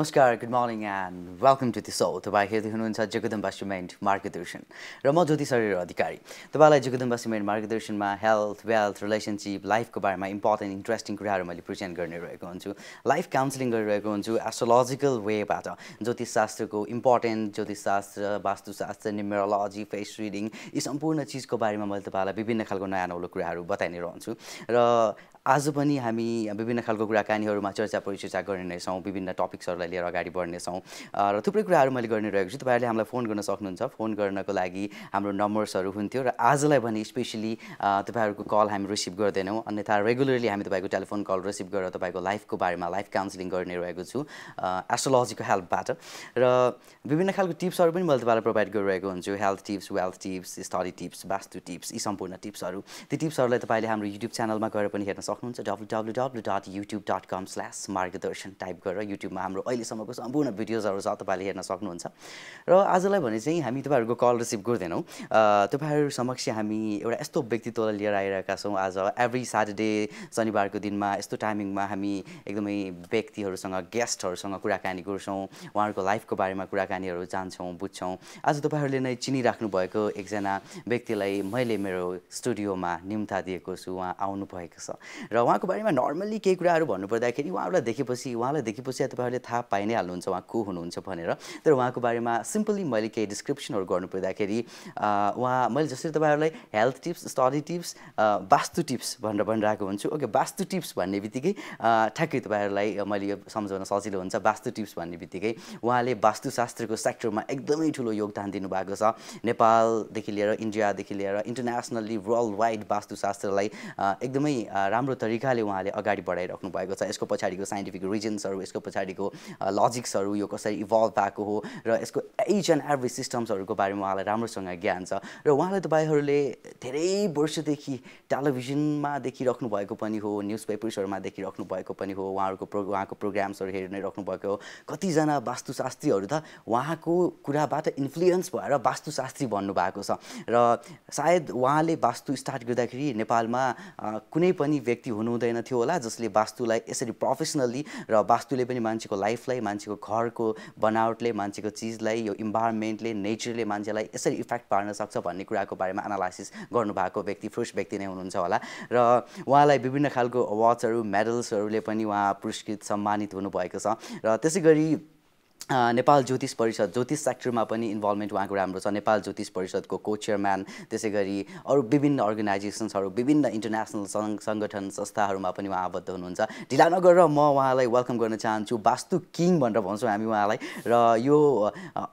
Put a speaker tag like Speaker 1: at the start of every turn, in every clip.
Speaker 1: नमस्कार good morning and welcome to the show तपाईँ हेर्दै हुनुहुन्छ जगदम्बा सिमेन्ट मार्गदर्शन र म ज्योति शरीर अधिकारी तपाईँलाई जगदम्बा सिमेन्ट मार्गदर्शनमा हेल्थ वेल्थ रिलेसनसिप लाइफको बारेमा इम्पोर्टेन्ट इन्ट्रेस्टिङ कुराहरू मैले प्रेजेन्ट गर्ने रहेको हुन्छु लाइफ काउन्सिलिङ गरिरहेको हुन्छु एस्ट्रोलोजिकल वेबाट ज्योतिषशास्त्रको इम्पोर्टेन्ट ज्योतिषशास्त्र वास्तुशास्त्र न्युमेरोलोजी फेस रिडिङ यी सम्पूर्ण चिजको बारेमा मैले तपाईँलाई विभिन्न खालको नयाँ नौलो कुराहरू बताइ नै रहन्छु र आज पनि हामी विभिन्न खालको कुराकानीहरूमा चर्चा परिचर्चा गर्ने नै छौँ विभिन्न टपिक्सहरूलाई लिएर अगाडि बढ्नेछौँ। र थुप्रै कुराहरू मैले गर्ने रहेको छु। तपाईँहरूले हामीलाई फोन गर्न सक्नुहुन्छ। फोन गर्नको लागि हाम्रो नम्बर्सहरू हुन्थ्यो र आजलाई भने स्पेसली तपाईँहरूको कल हामी रिसिभ गर्दैनौँ। अन्यथा रेगुलरली हामी तपाईँको टेलिफोन कल रिसिभ गरेर तपाईँको लाइफको बारेमा लाइफ काउन्सिलिङ गर्ने रहेको छु एस्ट्रोलोजीको हेल्पबाट र विभिन्न खालको टिप्सहरू पनि मैले तपाईँलाई प्रोभाइड गरिरहेको हुन्छु। Health tips wealth tips study tips vastu tips यी सम्पूर्ण टिप्सहरू। ती टिप्सहरूलाई तपाईँले हाम्रो युट्युब च्यानलमा गएर पनि हेर्न सक्नुहुन्छ। W W W dot YouTube dot com slash Margdarshan type गरेर युट्युबमा हाम्रो अहिलेसम्मको सम्पूर्ण भिडियोजहरू छ तपाईँले हेर्न सक्नुहुन्छ। र आजलाई भने चाहिँ हामी तपाईँहरूको कल रिसिभ गर्दैनौँ। तपाईँहरू समक्ष हामी एउटा यस्तो व्यक्तित्वलाई लिएर आइरहेका छौँ। आज एभ्री स्याटरडे शनिबारको दिनमा यस्तो टाइमिङमा हामी एकदमै व्यक्तिहरूसँग गेस्टहरूसँग कुराकानी गर्छौँ। उहाँहरूको लाइफको बारेमा कुराकानीहरू जान्छौँ बुझ्छौँ। आज तपाईँहरूले नै चिनिराख्नु भएको एकजना व्यक्तिलाई मैले मेरो स्टुडियोमा निम्ता दिएको छु। उहाँ आउनु भएको छ। र उहाँको बारेमा नर्मल्ली केही कुराहरू भन्नुपर्दाखेरि उहाँलाई देखेपछि उहाँलाई देखेपछि तपाईँहरूले थाहा पाइ नै हाल्नुहुन्छ उहाँ को हुनुहुन्छ भनेर। तर उहाँको बारेमा सिम्पली मैले केही डिस्क्रिप्सनहरू गर्नुपर्दाखेरि उहाँ मैले जसरी तपाईँहरूलाई health tips study tips vastu tips भनेर भनिरहेको हुन्छु। ओके वास्तु टिप्स भन्ने बित्तिकै ठ्याक्कै तपाईँहरूलाई मैले यो सम्झाउन सजिलो हुन्छ। वास्तु टिप्स भन्ने बित्तिकै उहाँले वास्तुशास्त्रको सेक्टरमा एकदमै ठुलो योगदान दिनुभएको छ। नेपालदेखि लिएर इन्डियादेखि लिएर इन्टरनेसनल्ली वर्ल्ड वाइड वास्तुशास्त्रलाई एकदमै राम्रो तरिकाले उहाँले अगाडि बढाइराख्नु भएको छ। यसको पछाडिको साइन्टिफिक रिजन्सहरू यसको पछाडिको लजिक्सहरू यो कसरी इभल्भ भएको हो र यसको इच एन्ड एभ्री सिस्टम्सहरूको बारेमा उहाँलाई राम्रोसँग ज्ञान छ। र उहाँलाई तपाईँहरूले धेरै वर्षदेखि टेलिभिजनमा देखिराख्नु भएको पनि हो न्युज पेपर्सहरूमा देखिराख्नु भएको पनि हो उहाँहरूको प्रो उहाँको प्रोग्राम्सहरू राख्नु भएको हो। कतिजना वास्तुशास्त्रीहरू त उहाँको कुराबाट इन्फ्लुएन्स भएर वास्तुशास्त्री भन्नुभएको छ। र सायद उहाँले वास्तु स्टार्ट गर्दाखेरि नेपालमा कुनै पनि व्यक्ति हुनुहुँदैन थियो होला जसले वास्तुलाई यसरी प्रोफेसनल्ली र वास्तुले पनि मान्छेको लाइफलाई मान्छेको घरको बनावटले मान्छेको चिजलाई यो इन्भाइरोमेन्टले नेचरले मान्छेलाई यसरी इफेक्ट पार्न सक्छ भन्ने कुराको बारेमा एनालाइसिस गर्नुभएको व्यक्ति फर्स्ट व्यक्ति नै हुनुहुन्छ होला। र उहाँलाई विभिन्न खालको अवार्ड्सहरू मेडल्सहरूले पनि उहाँ पुरस्कृत सम्मानित हुनुभएको छ। र त्यसै गरी नेपाल ज्योतिष परिषद ज्योतिष सेक्टरमा पनि इन्भल्भमेन्ट उहाँको राम्रो छ। नेपाल ज्योतिष परिषदको को चेयरम्यान त्यसै गरी अरू विभिन्न अर्गनाइजेसन्सहरू विभिन्न इन्टरनेसनल सङ्घ सङ्गठन संस्थाहरूमा पनि उहाँ आबद्ध हुनुहुन्छ। ढिला नगरेर म उहाँलाई वेलकम गर्न चाहन्छु। वास्तु किङ भनेर भन्छौँ हामी उहाँलाई। र यो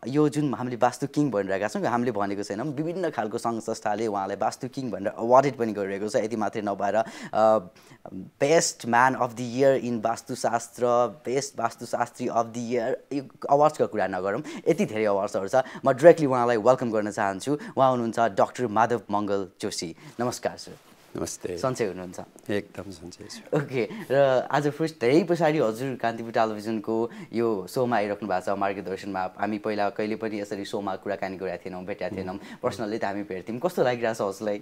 Speaker 1: यो जुन हामीले वास्तु किङ भनिरहेका छौँ हामीले भनेको छैनौँ। विभिन्न खालको सङ्घ संस्थाले उहाँलाई वास्तु किङ भनेर अवार्डेड पनि गरिरहेको छ। यति मात्रै नभएर best man of the year in vastushastra best vastushastri of the year अवार्ड्सको कुरा नगरौँ यति धेरै अवार्ड्सहरू छ। म डिरेक्टली उहाँलाई वेलकम गर्न चाहन्छु। उहाँ हुनुहुन्छ डक्टर माधव मङ्गल जोशी नमस्कार सर
Speaker 2: नमस्ते।
Speaker 1: सन्चै हुनुहुन्छ।
Speaker 2: एकदम सन्चै छु।
Speaker 1: ओके र आज फर्स्ट धेरै पछाडि हजुर कान्तिपुर टेलिभिजनको यो सोमा आइराख्नु भएको छ मार्गदर्शनमा। हामी पहिला कहिले पनि यसरी सोमा कुराकानी गरेका थिएनौँ भेटेका थिएनौँ। पर्सनल्ली त हामी भेट्थ्यौँ। कस्तो लागिरहेछ हजुरलाई?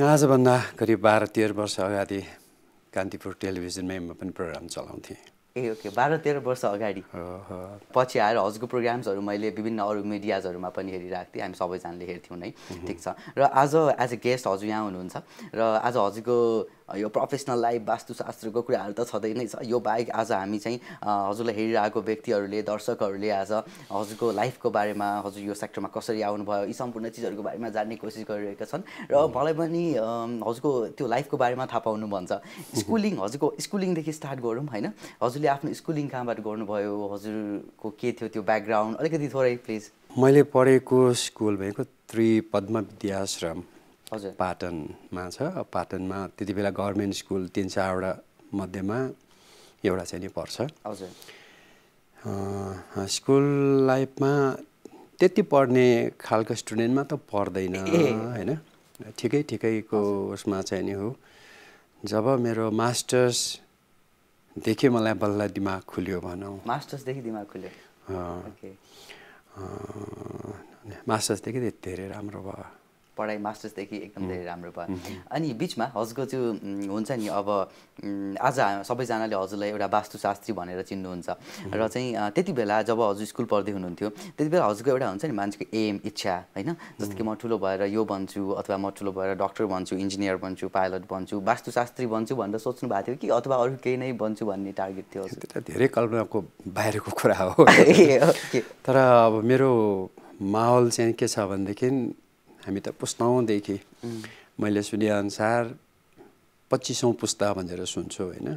Speaker 2: आजभन्दा करिब बाह्र तेह्र वर्ष अगाडि कान्तिपुर टेलिभिजनमै म पनि प्रोग्राम चलाउँथेँ।
Speaker 1: ए ओके बाह्र तेह्र वर्ष अगाडि। पछि आएर हजुरको प्रोग्राम्सहरू मैले विभिन्न अरू मिडियाजहरूमा पनि हेरिरहेको थिएँ। हामी सबैजनाले हेर्थ्यौँ नै। ठिक छ। र आज एज अ गेस्ट हजुर यहाँ हुनुहुन्छ। र आज हजुरको यो प्रोफेसनल लाइफ वास्तुशास्त्रको कुराहरू त छँदै नै छ। यो बाहेक आज हामी चाहिँ हजुरलाई हेरिरहेको व्यक्तिहरूले दर्शकहरूले आज हजुरको लाइफको बारेमा हजुर यो सेक्टरमा कसरी आउनुभयो यी सम्पूर्ण चिजहरूको बारेमा जान्ने कोसिस गरिरहेका छन्। र मलाई पनि हजुरको त्यो लाइफको बारेमा थाहा पाउनु भन्छ स्कुलिङ हजुरको स्कुलिङदेखि स्टार्ट गरौँ होइन? हजुरले आफ्नो स्कुलिङ कहाँबाट गर्नुभयो? हजुरको के थियो त्यो ब्याकग्राउन्ड अलिकति थोरै प्लिज
Speaker 2: मैले पढेको स्कुल भएको त्रि पद्म विद्याश्रम।
Speaker 1: हजुर।
Speaker 2: पाटनमा छ। पाटनमा त्यति बेला गभर्मेन्ट स्कुल तिन चारवटा मध्येमा एउटा चाहिँ नि पर्छ।
Speaker 1: हजुर।
Speaker 2: स्कुल लाइफमा त्यति पढ्ने खालको स्टुडेन्टमा त पर्दैन होइन? ठिकै ठिकैको उसमा चाहिँ नि हो। जब मेरो मास्टर्सदेखि मलाई बल्ल दिमाग खुल्यो भनौँ।
Speaker 1: मास्टर्सदेखि दिमाग खुल्यो?
Speaker 2: मास्टर्सदेखि धेरै राम्रो भयो।
Speaker 1: पढाइ मास्टर्सदेखि एकदम धेरै राम्रो भयो। अनि बिचमा हजुरको त्यो हुन्छ नि अब आज सबैजनाले हजुरलाई एउटा वास्तुशास्त्री भनेर चिन्नुहुन्छ। र चाहिँ त्यति बेला जब हजुर स्कुल पढ्दै हुनुहुन्थ्यो त्यति बेला हजुरको एउटा हुन्छ नि मान्छेको एम इच्छा होइन? जस्तो कि म ठुलो भएर यो बन्छु अथवा म ठुलो भएर डक्टर बन्छु इन्जिनियर बन्छु पाइलट बन्छु वास्तुशास्त्री बन्छु भनेर सोच्नु भएको थियो कि अथवा अरू केही नै बन्छु भन्ने टार्गेट थियो
Speaker 2: त्यो धेरै कल्पनाको बाहिरको कुरा हो। तर अब मेरो माहौल चाहिँ के छ भनेदेखि हामी त पुस्तौँदेखि मैले सुनेअनुसार पच्चिसौँ पुस्ता भनेर सुन्छु होइन।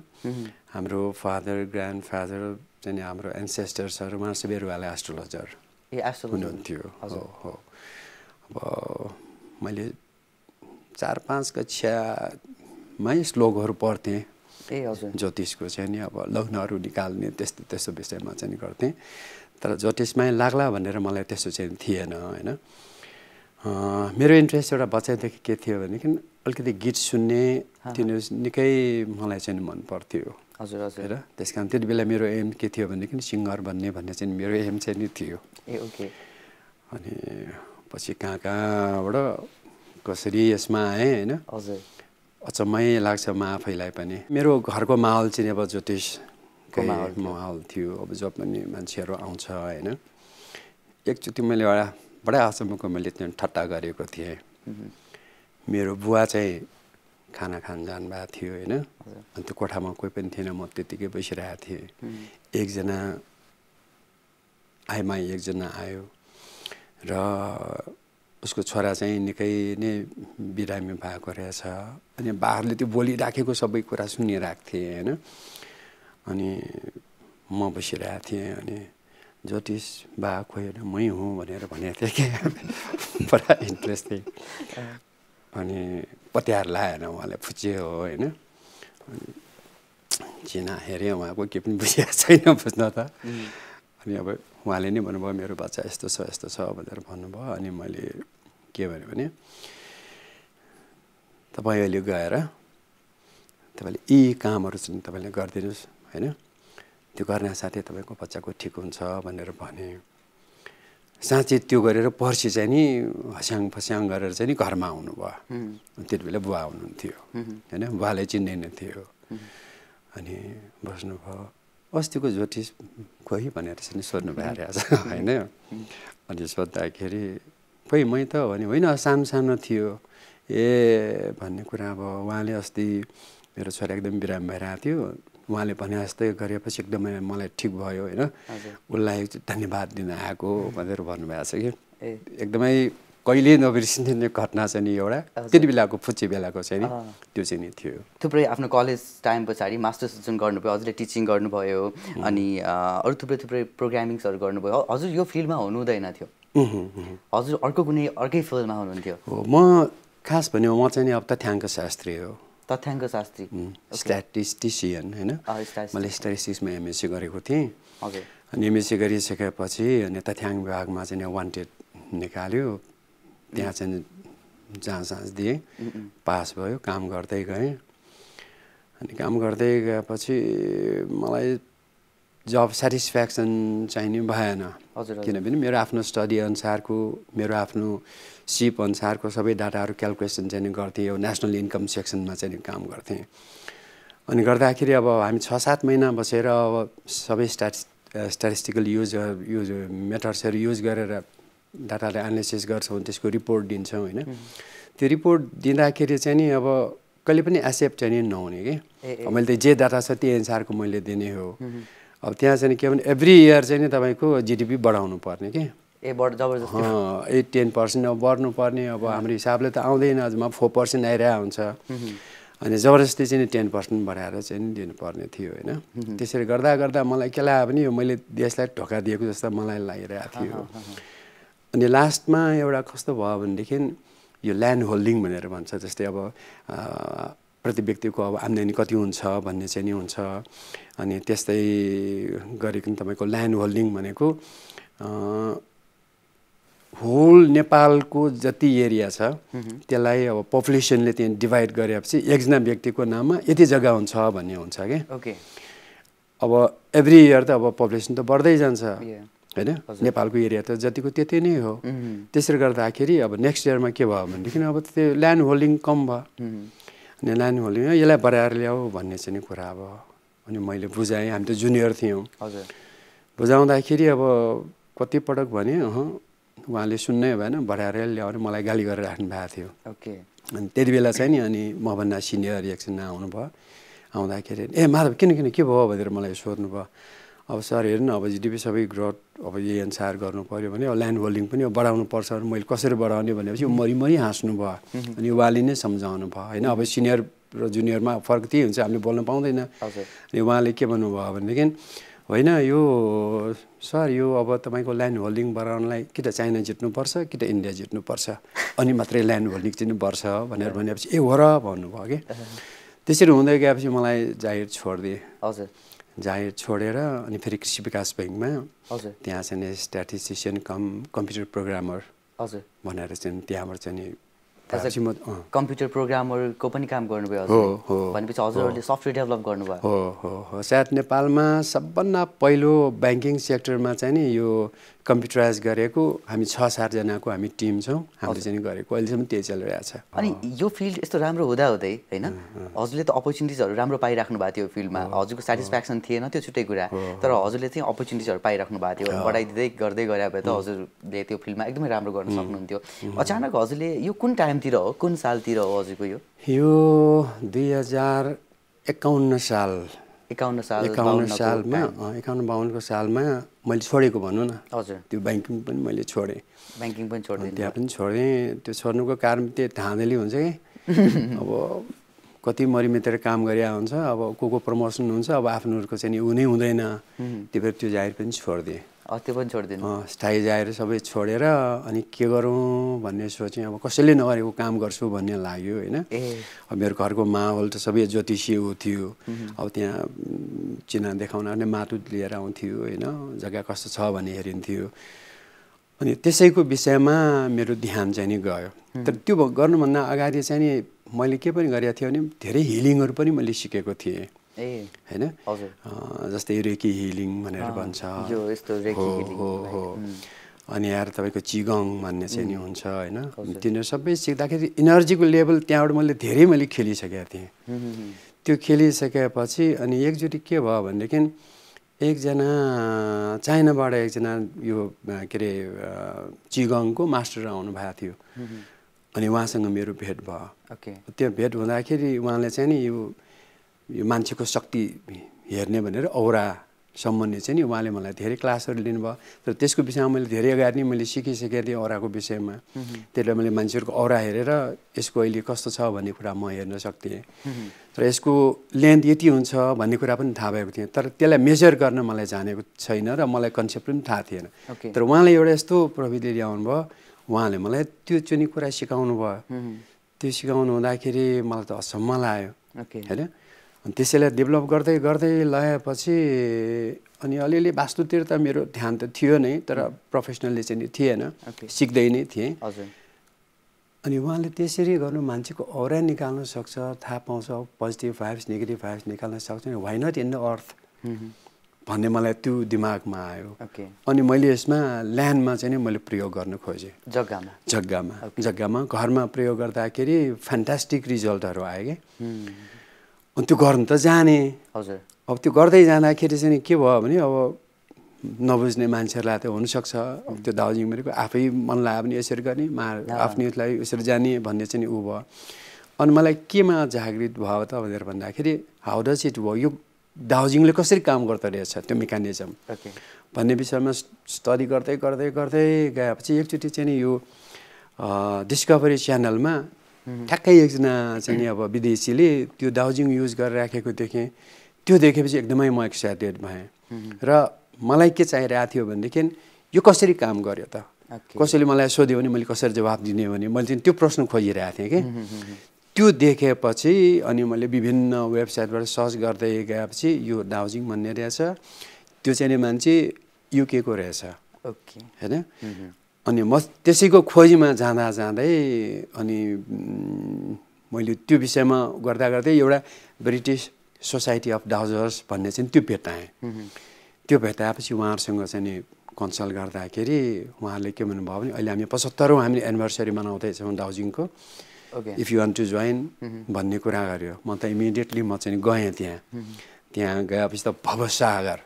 Speaker 2: हाम्रो फादर ग्रान्ड फादर चाहिँ हाम्रो एन्सेस्टर्सहरू मासुबेरुवाला एस्ट्रोलोजर
Speaker 1: ए एस्ट्रोलोजी
Speaker 2: हुनुहुन्थ्यो। हो हो। अब मैले चार पाँच कक्षामै श्लोकहरू पढ्थेँ।
Speaker 1: ए हजुर।
Speaker 2: ज्योतिषको चाहिँ नि अब लग्नहरू निकाल्ने त्यस्तो त्यस्तो विषयमा चाहिँ नि गर्थेँ। तर ज्योतिषमै लाग्ला भनेर मलाई त्यस्तो चाहिँ थिएन होइन। मेरो इन्ट्रेस्ट एउटा बच्चादेखि के थियो भनेदेखि अलिकति गीत सुन्ने तिनीहरू निकै मलाई चाहिँ मन पर्थ्यो।
Speaker 1: हजुर हजुर।
Speaker 2: होइन त्यस कारण त्यति बेला मेरो एम के थियो भनेदेखि सिङ्गर बन्ने भन्ने चाहिँ मेरो एम चाहिँ नि थियो।
Speaker 1: ए ओके।
Speaker 2: अनि पछि कहाँ कहाँबाट कसरी यसमा आएँ होइन?
Speaker 1: हजुर।
Speaker 2: अचम्मै लाग्छ म आफैलाई पनि। मेरो घरको माहौल चाहिँ अब ज्योतिषको
Speaker 1: माहौल
Speaker 2: माहौल थियो। अब जब पनि मान्छेहरू आउँछ होइन? एकचोटि मैले एउटा बडा अचम्मको मैले त्यो ठट्टा गरेको थिएँ। मेरो बुवा चाहिँ खाना खान जानुभएको थियो होइन। अनि त्यो कोठामा कोही पनि थिएन म त्यत्तिकै बसिरहेको थिएँ। एकजना आइमाई एकजना आयो र उसको छोरा चाहिँ निकै नै बिरामी भएको रहेछ। अनि बाहिरले त्यो बोलिराखेको सबै कुरा सुनिरहेको थिएँ होइन। अनि म बसिरहेको थिएँ अनि ज्योतिष बा खोइ होइन मै हुँ भनेर भनेको थिएँ कि? बडा इन्ट्रेस्ट थिएँ अनि पत्यार लाएन उहाँलाई फुच्चे हो होइन? अनि चिना हेरेँ उहाँको के पनि बुझिएको छैन बुझ्न त। अनि अब उहाँले नै भन्नुभयो मेरो बच्चा यस्तो छ यस्तो छ भनेर भन्नुभयो। अनि मैले के भने भने तपाईँ अहिले गएर तपाईँले यी कामहरू चाहिँ तपाईँले गरिदिनुहोस् होइन? त्यो गर्ने साथै तपाईँको बच्चाको ठिक हुन्छ भनेर भने। साँच्चै त्यो गरेर पर्सि चाहिँ नि हस्याङ फस्याङ गरेर चाहिँ नि घरमा आउनुभयो। त्यति बेला बुवा हुनुहुन्थ्यो। होइन? बुवाले चिन्दैन थियो। अनि बस्नुभयो। अस्तिको ज्योतिष खोइ भनेर चाहिँ नि सोध्नु भइरहेछ होइन? अनि सोद्धाखेरि खोइ मै त भने होइन सानो सानो थियो। ए भन्ने कुरा अब उहाँले अस्ति मेरो छोरा एकदम बिरामी भइरहेको थियो। उहाँले भने जस्तै गरेपछि एकदमै मलाई ठिक भयो होइन? उसलाई धन्यवाद दिन आएको भनेर भन्नुभएको छ कि? एकदमै कहिले नबिर्सिने घटना चाहिँ नि एउटा। त्यति बेलाको फुच्चे बेलाको चाहिँ नि। त्यो चाहिँ नि थियो।
Speaker 1: थुप्रै आफ्नो कलेज टाइम पछाडि मास्टर्स जुन गर्नुभयो हजुरले टिचिङ गर्नुभयो अनि अरू थुप्रै थुप्रै प्रोग्रामिङ्सहरू गर्नुभयो। हजुर यो फिल्डमा हुनु हुँदैन थियो। हजुर अर्को कुनै अर्कै फिल्डमा हुनुहुन्थ्यो।
Speaker 2: हो म खास भन्यो म चाहिँ नि अब तथ्याङ्क शास्त्री हो।
Speaker 1: तथ्याङ्क शास्त्री।
Speaker 2: स्ट्याटिस्टिसियन होइन। मैले स्ट्याटिस्टिक्समा एमएससी गरेको थिएँ। अनि एमएससी गरिसकेपछि अनि तथ्याङ्क विभागमा चाहिँ वान्टेड निकाल्यो। त्यहाँ चाहिँ जाँच जाँच दिएँ। पास भयो काम गर्दै गएँ। अनि काम गर्दै गएपछि मलाई जब सेटिस्फ्याक्सन चाहिँ नि भएन। किनभने मेरो आफ्नो स्टडी अनुसारको मेरो आफ्नो सिप अनुसारको सबै डाटाहरू क्यालकुलेसन चाहिँ गर्थेँ यो नेसनल इन्कम सेक्सनमा चाहिँ काम गर्थेँ। अनि गर्दाखेरि अब हामी छ सात महिना बसेर अब सबै स्ट्याटिस स्ट्याटिस्टिकल युज युज मेथड्सहरू युज गरेर डाटालाई एनालिसिस गर्छौँ त्यसको रिपोर्ट दिन्छौँ होइन। त्यो रिपोर्ट दिँदाखेरि चाहिँ नि अब कहिले पनि एक्सेप्ट चाहिँ नि नहुने कि। मैले त जे डाटा छ त्यही अनुसारको मैले दिने हो। अब त्यहाँ चाहिँ के भने एभ्री इयर चाहिँ नि तपाईँको जिडिपी बढाउनु पर्ने कि।
Speaker 1: ए बड जबरजस्ती।
Speaker 2: एट टेन पर्सेन्ट अब बढ्नु पर्ने अब हाम्रो हिसाबले त आउँदैन अझमा फोर पर्सेन्ट आइरहेको हुन्छ। अनि जबरजस्ती चाहिँ नि टेन पर्सेन्ट बढाएर चाहिँ दिनुपर्ने थियो होइन? त्यसरी गर्दा गर्दा मलाई के लाग्यो भने यो मैले देशलाई ढोका दिएको जस्तो मलाई लागिरहेको थियो। अनि लास्टमा एउटा कस्तो भयो भनेदेखि यो ल्यान्ड होल्डिङ भनेर भन्छ जस्तै अब प्रति व्यक्तिको अब आम्दानी कति हुन्छ भन्ने चाहिँ नि हुन्छ। अनि त्यस्तै गरिकन तपाईँको ल्यान्ड होल्डिङ भनेको होल नेपालको जति एरिया छ त्यसलाई अब पपुलेसनले त्यहाँ डिभाइड गरेपछि एकजना व्यक्तिको नाममा यति जग्गा हुन्छ भन्ने हुन्छ कि।
Speaker 1: ओके।
Speaker 2: अब एभ्री इयर त अब पपुलेसन त बढ्दै जान्छ. होइन? नेपालको एरिया त जतिको त्यति नै हो। त्यसले गर्दाखेरि अब नेक्स्ट इयरमा के भयो भनेदेखि अब त्यो ल्यान्ड होल्डिङ कम भयो। अनि ल्यान्ड होल्डिङ यसलाई बढाएर ल्याऊ भन्ने चाहिँ कुरा अब। अनि मैले बुझाएँ हामी त जुनियर थियौँ।
Speaker 1: हजुर।
Speaker 2: बुझाउँदाखेरि अब कतिपटक भने अह उहाँले सुन्नै भएन बढाएर ल्याउने मलाई गाली गरेर राख्नु भएको थियो।
Speaker 1: ओके।
Speaker 2: अनि त्यति बेला चाहिँ नि अनि मभन्दा सिनियर एकजना आउनुभयो आउँदाखेरि ए माधव किन किन के भयो? भनेर मलाई सोध्नुभयो। अब सर हेर्नु अब जिडिपी सबै ग्रोथ अब यही अनुसार गर्नु पऱ्यो भने अब ल्यान्ड होल्डिङ पनि अब बढाउनु पर्छ मैले कसरी बढाउने भनेपछि मरिमरि हाँस्नु भयो। अनि उहाँले नै सम्झाउनु भयो। होइन अब सिनियर र जुनियरमा फरक त्यही हुन्छ हामीले बोल्न पाउँदैन। अनि उहाँले के भन्नुभयो भनेदेखि होइन यो सर यो अब तपाईँको ल्यान्ड होल्डिङ बढाउनलाई कि त चाइना जित्नुपर्छ कि त इन्डिया जित्नुपर्छ? अनि मात्रै ल्यान्ड होल्डिङ जित्नुपर्छ भनेर भनेपछि ए हो र भन्नुभयो कि? त्यसरी हुँदै गएपछि मलाई जाहिर छोडिदिएँ।
Speaker 1: हजुर।
Speaker 2: जाहिर छोडेर अनि फेरि कृषि विकास ब्याङ्कमा
Speaker 1: हजुर।
Speaker 2: त्यहाँ चाहिँ स्ट्याटिस्टिसियन कम कम्प्युटर प्रोग्रामर
Speaker 1: हजुर।
Speaker 2: भनेर चाहिँ त्यहाँबाट चाहिँ अँ,
Speaker 1: कम्प्युटर प्रोग्रामरको पनि काम गर्नुभयो
Speaker 2: हो,
Speaker 1: हजुर।
Speaker 2: हो,
Speaker 1: भनेपछि हजुरहरूले सफ्टवेयर डेभलप गर्नुभयो।
Speaker 2: हो हो हो। सायद नेपालमा सबभन्दा पहिलो ब्याङ्किङ सेक्टरमा चाहिँ नि यो कम्प्युटराइज गरेको हामी छ सातजनाको हामी टिम छौँ। हामीले चाहिँ गरेको अहिलेसम्म त्यही चलिरहेको छ
Speaker 1: अनि यो फिल्ड यस्तो राम्रो हुँदा हुँदै होइन हजुरले त अपर्च्युनिटिजहरू राम्रो पाइराख्नु भएको थियो फिल्डमा। हजुरको सेटिस्फ्याक्सन थिएन त्यो छुट्टै कुरा। तर हजुरले चाहिँ अपर्च्युनिटिजहरू पाइराख्नु भएको थियो। बढाइदिँदै गर्दै गए भए त हजुरले त्यो फिल्डमा एकदमै राम्रो गर्न सक्नुहुन्थ्यो। अचानक हजुरले यो कुन टाइमतिर हो? कुन सालतिर हो हजुरको यो?
Speaker 2: यो दुई हजार एकाउन्न साल
Speaker 1: एकाउन्न साल
Speaker 2: एकाउन्न
Speaker 1: 52 को
Speaker 2: सालमा एकाउन्न बाहन्नको सालमा मैले छोडेको भनौँ न।
Speaker 1: हजुर।
Speaker 2: त्यो ब्याङ्किङ पनि मैले छोडेँ।
Speaker 1: ब्याङ्किङ पनि छोडिदिनु
Speaker 2: त्यहाँ पनि छोडेँ। त्यो छोड्नुको कारण त्यो धाँधली हुन्छ कि। अब कति मरिमेतेर काम गरिरहेको हुन्छ अब को को प्रमोसन हुन्छ अब आफ्नोहरूको चाहिँ नि ऊ नै हुँदैन त्यही भएर त्यो जागिर पनि छोडिदिएँ।
Speaker 1: त्यो पनि छोडिदिनु।
Speaker 2: स्थायी जागिर सबै छोडेर अनि के गरौँ भन्ने सोचेँ अब कसैले नगरेको काम गर्छु भन्ने लाग्यो होइन? अब मेरो घरको माहौल त सबै ज्योतिषी ऊ थियो अब त्यहाँ चिना देखाउन मातुत लिएर आउँथ्यो होइन? जग्गा कस्तो छ भन्ने हेरिन्थ्यो। अनि त्यसैको विषयमा मेरो ध्यान चाहिँ नि गयो। तर त्यो गर्नुभन्दा अगाडि चाहिँ नि मैले के पनि गरेको थिएँ भने धेरै हिलिङहरू पनि मैले सिकेको थिएँ।
Speaker 1: ए।
Speaker 2: होइन? जस्तै रेकी हिलिङ भनेर भन्छ। अनि यहाँ तपाईँको चिगङ भन्ने चाहिँ नि हुन्छ होइन? तिनीहरू सबै सिक्दाखेरि इनर्जीको लेभल त्यहाँबाट मैले धेरै मैले खेलिसकेको थिएँ। त्यो खेलिसकेपछि अनि एकचोटि के भयो भनेदेखि एकजना चाइनाबाट एकजना यो के अरे चिगङको मास्टर आउनु भएको थियो। अनि उहाँसँग मेरो भेट भयो। त्यो भेट हुँदाखेरि उहाँले चाहिँ नि यो यो मान्छेको शक्ति हेर्ने भनेर औरा सम्बन्धी चाहिँ नि उहाँले मलाई धेरै क्लासहरू लिनुभयो। तर त्यसको विषयमा मैले धेरै अगाडि नै मैले सिकिसकेको थिएँ औराको विषयमा। त्यसले मैले मान्छेहरूको औरा हेरेर यसको अहिले कस्तो छ भन्ने कुरा म हेर्न सक्थेँ। तर यसको लेन्थ यति हुन्छ भन्ने कुरा पनि थाहा भएको थिएँ तर त्यसलाई मेजर गर्न मलाई जानेको छैन र मलाई कन्सेप्ट पनि थाहा थिएन। तर उहाँले एउटा यस्तो प्रविधि ल्याउनु भयो उहाँले मलाई त्यो चाहिँ कुरा सिकाउनु भयो त्यो सिकाउनु हुँदाखेरि मलाई त अचम्म लाग्यो। होइन? अनि त्यसैलाई डेभलप गर्दै गर्दै लगाएपछि अनि अलिअलि वास्तुतिर त मेरो ध्यान त थियो नै तर प्रोफेसनल्ली चाहिँ नि थिएन। सिक्दै नै थिएँ। अनि उहाँले त्यसरी गर्नु मान्छेको औरा निकाल्न सक्छ थाहा पाउँछ पोजिटिभ भाइब्स नेगेटिभ भाइब्स निकाल्न सक्छ why not in the earth. भन्ने मलाई त्यो दिमागमा आयो। अनि मैले यसमा ल्यान्डमा चाहिँ नि मैले प्रयोग गर्न खोजेँ।
Speaker 1: जग्गामा।
Speaker 2: जग्गामा। जग्गामा। घरमा प्रयोग गर्दाखेरि फ्यान्टास्टिक रिजल्टहरू आयो कि। अनि त्यो गर्नु त जाने।
Speaker 1: हजुर।
Speaker 2: अब त्यो गर्दै जाँदाखेरि चाहिँ के भयो भने अब नबुझ्ने मान्छेहरूलाई त हुनसक्छ। अब त्यो दार्जिलिङ मेरेको आफै मन लाग्यो भने यसरी गर्ने मा आफ्नैलाई यसरी जाने भन्ने चाहिँ ऊ भयो। अनि मलाई केमा जागृत भयो त भनेर भन्दाखेरि हाउ डज इट भयो यो दार्जिलिङले कसरी काम गर्दो रहेछ त्यो मेकानिजम? भन्ने विषयमा स्टडी गर्दै गर्दै गर्दै गएपछि एकचोटि चाहिँ नि यो डिस्कभरी च्यानलमा ठ्याक्कै एकजना चाहिँ नि अब विदेशीले त्यो दाउजिङ युज गरेर राखेको देखेँ। त्यो देखेपछि एकदमै म एक्साइटेड भएँ। र मलाई के चाहिरहेको थियो भनेदेखि यो कसरी काम गर्यो त? कसैले मलाई सोध्यो भने मैले कसरी जवाब दिने भने मैले चाहिँ त्यो प्रश्न खोजिरहेको थिएँ कि। त्यो देखेपछि अनि मैले विभिन्न वेबसाइटबाट सर्च गर्दै गएपछि यो दाउजिङ भन्ने रहेछ। त्यो चाहिँ मान्छे युकेको रहेछ।
Speaker 1: ओके।
Speaker 2: होइन? अनि म त्यसैको खोजीमा जाँदा जाँदै अनि मैले त्यो विषयमा गर्दा गर्दै एउटा ब्रिटिस सोसाइटी अफ डाउजर्स भन्ने चाहिँ त्यो भेटाएँ। त्यो भेटाएपछि उहाँहरूसँग चाहिँ नि कन्सल्ट गर्दाखेरि उहाँहरूले के भन्नुभयो भने अहिले हामी पचहत्तरौँ हामीले anniversary मनाउँदैछौँ
Speaker 1: okay.
Speaker 2: If you want to join भन्ने कुरा गर्यो म त इमिडिएटली म चाहिँ गएँ त्यहाँ। त्यहाँ गएपछि त भवसागर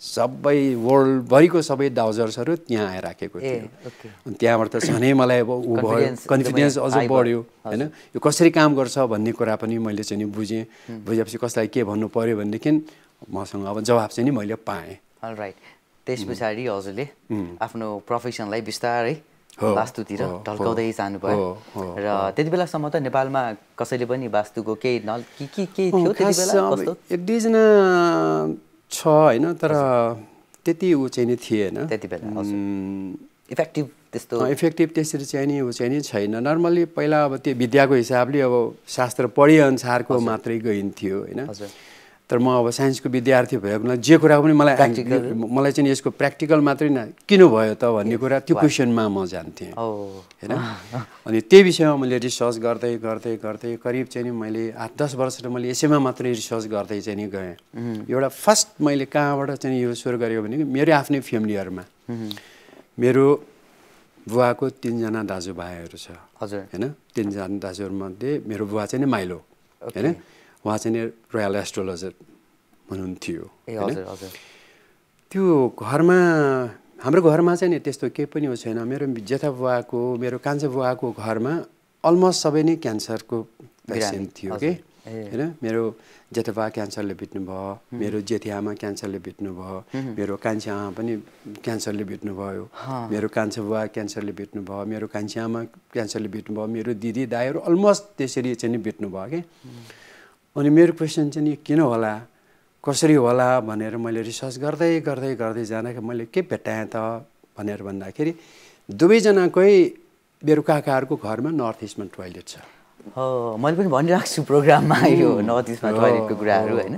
Speaker 2: सबै वर्ल्डभरिको सबै डाउजर्सहरू त्यहाँ आइराखेको
Speaker 1: ए,
Speaker 2: थियो। अनि त्यहाँबाट त झनै मलाई अब ऊ भयो। कन्फिडेन्स अझ। बढ्यो होइन? यो कसरी काम गर्छ भन्ने कुरा पनि मैले चाहिँ नि बुझेँ। बुझेपछि कसलाई के भन्नु पऱ्यो भनेदेखि मसँग अब जवाब चाहिँ नि मैले पाएँ।
Speaker 1: राइट त्यस पछाडि हजुरले आफ्नो प्रोफेसनलाई बिस्तारै वास्तुतिर ढल्काउँदै जानुभयो। र त्यति बेलासम्म त नेपालमा कसैले पनि वास्तुको केही नल के के
Speaker 2: अँ,
Speaker 1: थियो त्यति बेला?
Speaker 2: एक दुईजना छ होइन? तर त्यति ऊ चाहिँ नि थिएन।
Speaker 1: त्यति बेला, इफेक्टिभ त्यस्तो
Speaker 2: इफेक्टिभ त्यसरी चाहिँ नि ऊ चाहिँ नि छैन। नर्मल्ली पहिला अब त्यो विद्याको हिसाबले अब शास्त्र पढिअनुसारको मात्रै गइन्थ्यो होइन?
Speaker 1: हजुर।
Speaker 2: तर म अब साइन्सको विद्यार्थी भएको हुनाले जे कुरा पनि मलाई? मलाई चाहिँ यसको प्र्याक्टिकल मात्रै न किन भयो त भन्ने कुरा त्यो क्वेसनमा म जान्थेँ। होइन? अनि त्यही विषयमा मैले रिसर्च गर्दै गर्दै गर्दै करिब चाहिँ नि मैले आठ दस वर्ष त मैले यसैमा मात्रै रिसर्च गर्दै चाहिँ नि गएँ। एउटा फर्स्ट मैले कहाँबाट चाहिँ यो सुरु गरेको भने मेरो आफ्नै फ्यामिलीहरूमा मेरो बुवाको तिनजना दाजुभाइहरू छ।
Speaker 1: हजुर।
Speaker 2: होइन? तिनजना दाजुहरूमध्ये मेरो बुवा चाहिँ नि माइलो। होइन? उहाँ चाहिँ नि रोयल एस्ट्रोलोजर हुनुहुन्थ्यो त्यो घरमा हाम्रो घरमा चाहिँ नि त्यस्तो केही पनि उ छैन। मेरो जेठा बुवाको मेरो कान्छा बुवाको घरमा अलमोस्ट सबै नै क्यान्सरको पेसेन्ट थियो कि। होइन? मेरो जेठा बुवा क्यान्सरले बित्नु भयो मेरो जेठी आमा क्यान्सरले बित्नु भयो मेरो कान्छी आमा पनि क्यान्सरले बित्नु भयो मेरो कान्छा बुवा क्यान्सरले बित्नु भयो मेरो कान्छी आमा क्यान्सरले बित्नु भयो मेरो दिदी दाईहरू अलमोस्ट त्यसरी चाहिँ नि बित्नु भयो कि अनि मेरो क्वेसन चाहिँ नि किन होला? कसरी होला भनेर मैले रिसर्च गर्दै गर्दै गर्दै जाँदाखेरि मैले के भेट्टाएँ त भनेर भन्दाखेरि दुवैजनाकै मेरो काकाहरूको घरमा नर्थ इस्टमा टोइलेट छ।
Speaker 1: हो मैले पनि भनिरहेको छु प्रोग्राममा यो नर्थ इस्टमा टोइलेटको कुराहरू होइन।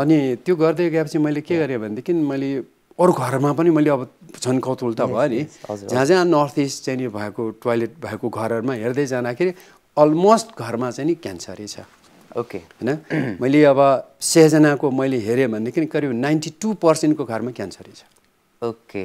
Speaker 2: अनि त्यो गर्दै गएपछि मैले के गरेँ भनेदेखि मैले अरू घरमा पनि मैले अब झन् कौतुल त भयो नि। जहाँ जहाँ नर्थ इस्ट चाहिँ नि भएको टोइलेट भएको घरहरूमा हेर्दै जाँदाखेरि अलमोस्ट घरमा चाहिँ नि क्यान्सरै छ।
Speaker 1: ओके।
Speaker 2: होइन? मैले अब सयजनाको मैले हेरेँ भनेदेखि करिब नाइन्टी टू पर्सेन्टको घरमा क्यान्सरै छ
Speaker 1: ओके।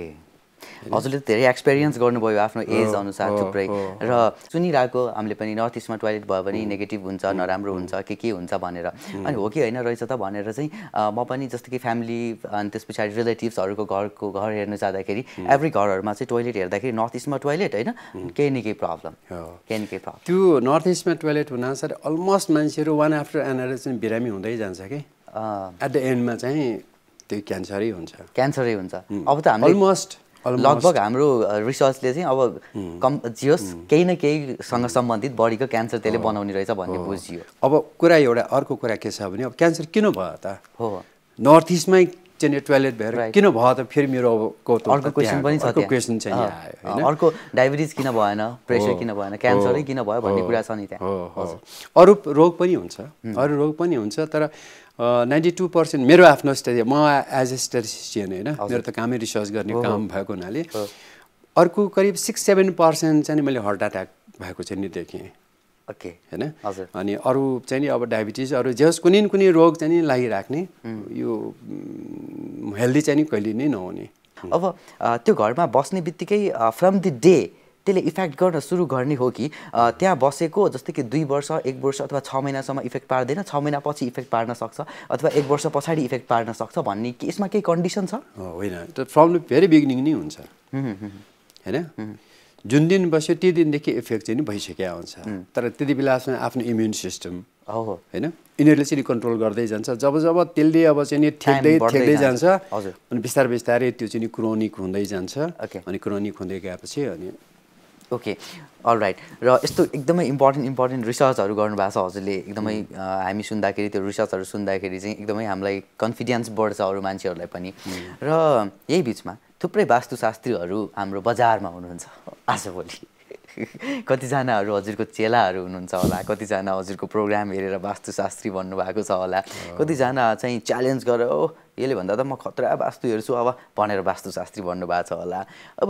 Speaker 1: हजुरले धेरै एक्सपिरियन्स गर्नुभयो आफ्नो एज अनुसार थुप्रै। र सुनिरहेको हामीले पनि नर्थ इस्टमा टोइलेट भयो भने नेगेटिभ हुन्छ नराम्रो हुन्छ के के हुन्छ भनेर। अनि हो कि होइन रहेछ त भनेर चाहिँ म पनि जस्तो कि फ्यामिली अनि त्यस पछाडि रिलेटिभ्सहरूको घरको घर हेर्न जाँदाखेरि एभ्री घरहरूमा चाहिँ टोइलेट हेर्दाखेरि नर्थ इस्टमा टोइलेट होइन केही न केही प्रब्लम। केही न केही प्रब्लम
Speaker 2: त्यो नर्थ इस्टमा टोइलेट हुनासाथ अलमोस्ट मान्छेहरू वान आफ्टर एनर चाहिँ बिरामी हुँदै जान्छ कि? एट द एन्डमा चाहिँ त्यो क्यान्सरै हुन्छ।
Speaker 1: क्यान्सरै हुन्छ। अब त हामीले
Speaker 2: अलमोस्ट
Speaker 1: लगभग हाम्रो रिसर्चले चाहिँ अब कम जे होस् केही न केहीसँग सम्बन्धित बडीको क्यान्सर त्यसले बनाउने रहेछ भन्ने बुझियो।
Speaker 2: अब कुरा एउटा अर्को कुरा के छ भने अब क्यान्सर किन भयो त?
Speaker 1: हो।
Speaker 2: नर्थ इस्टमै चाहिँ टोइलेट भएर. किन भयो त? फेरि मेरो अब
Speaker 1: अर्को क्वेसन पनि छ।
Speaker 2: क्वेसन चाहिँ आयो
Speaker 1: अर्को डायबिटिज किन भएन? प्रेसर किन भएन? क्यान्सरै किन भयो भन्ने कुरा छ नि त्यहाँ।
Speaker 2: अरू रोग पनि हुन्छ। अरू रोग पनि हुन्छ तर नाइन्टी टू पर्सेन्ट मेरो आफ्नो स्टडी म एज ए स्टेटिस्टियन होइन? मेरो त कामै रिसर्च गर्ने काम भएको हुनाले अर्को करिब सिक्स सेभेन पर्सेन्ट चाहिँ मैले हार्ट एट्याक भएको चाहिँ नि देखेँ।
Speaker 1: ओके
Speaker 2: होइन? अनि अरू चाहिँ नि अब डायबिटिज अरू जे होस् कुनै न कुनै रोग चाहिँ नि लागिराख्ने यो हेल्दी चाहिँ नि कहिले नै नहुने।
Speaker 1: अब अ, त्यो घरमा बस्ने बित्तिकै फ्रम द डे त्यसले इफेक्ट गर्न सुरु गर्ने हो कि त्यहाँ बसेको जस्तै कि दुई वर्ष एक वर्ष अथवा छ महिनासम्म इफेक्ट पार्दैन छ महिनापछि इफेक्ट पार्न सक्छ अथवा एक वर्ष पछाडि इफेक्ट पार्न सक्छ भन्ने कि यसमा केही कन्डिसन छ?
Speaker 2: हो, होइन। त्यो फ्रम भेरी बिगिनिङ नै हुन्छ। होइन? जुन दिन बस्यो त्यो दिनदेखि इफेक्ट चाहिँ नि भइसकेको हुन्छ तर त्यति बेला आफ्नो इम्युन सिस्टम होइन? यिनीहरूले चाहिँ कन्ट्रोल गर्दै जान्छ। जब जब त्यसले अब चाहिँ नि ठेक्दै ठेक्दै
Speaker 1: जान्छ।
Speaker 2: अनि बिस्तारै बिस्तारै त्यो चाहिँ क्रोनिक हुँदै जान्छ. अनि क्रोनिक हुँदै गएपछि अनि
Speaker 1: ओके अल राइट र यस्तो एकदमै इम्पोर्टेन्ट इम्पोर्टेन्ट रिसर्चहरू गर्नुभएको छ हजुरले। एकदमै अ, हामी सुन्दाखेरि त्यो रिसर्चहरू सुन्दाखेरि चाहिँ एकदमै हामीलाई कन्फिडेन्स बढ्छ अरू मान्छेहरूलाई पनि। र यही बिचमा थुप्रै वास्तुशास्त्रीहरू हाम्रो बजारमा हुनुहुन्छ। आजभोलि कतिजनाहरू हजुरको चेलाहरू हुनुहुन्छ होला। कतिजना हजुरको प्रोग्राम हेरेर वास्तुशास्त्री भन्नुभएको छ होला। कतिजना चाहिँ च्यालेन्ज गरेर ओ यसले भन्दा त म खतरा वास्तु हेर्छु अब भनेर वास्तुशास्त्री भन्नुभएको छ होला। अब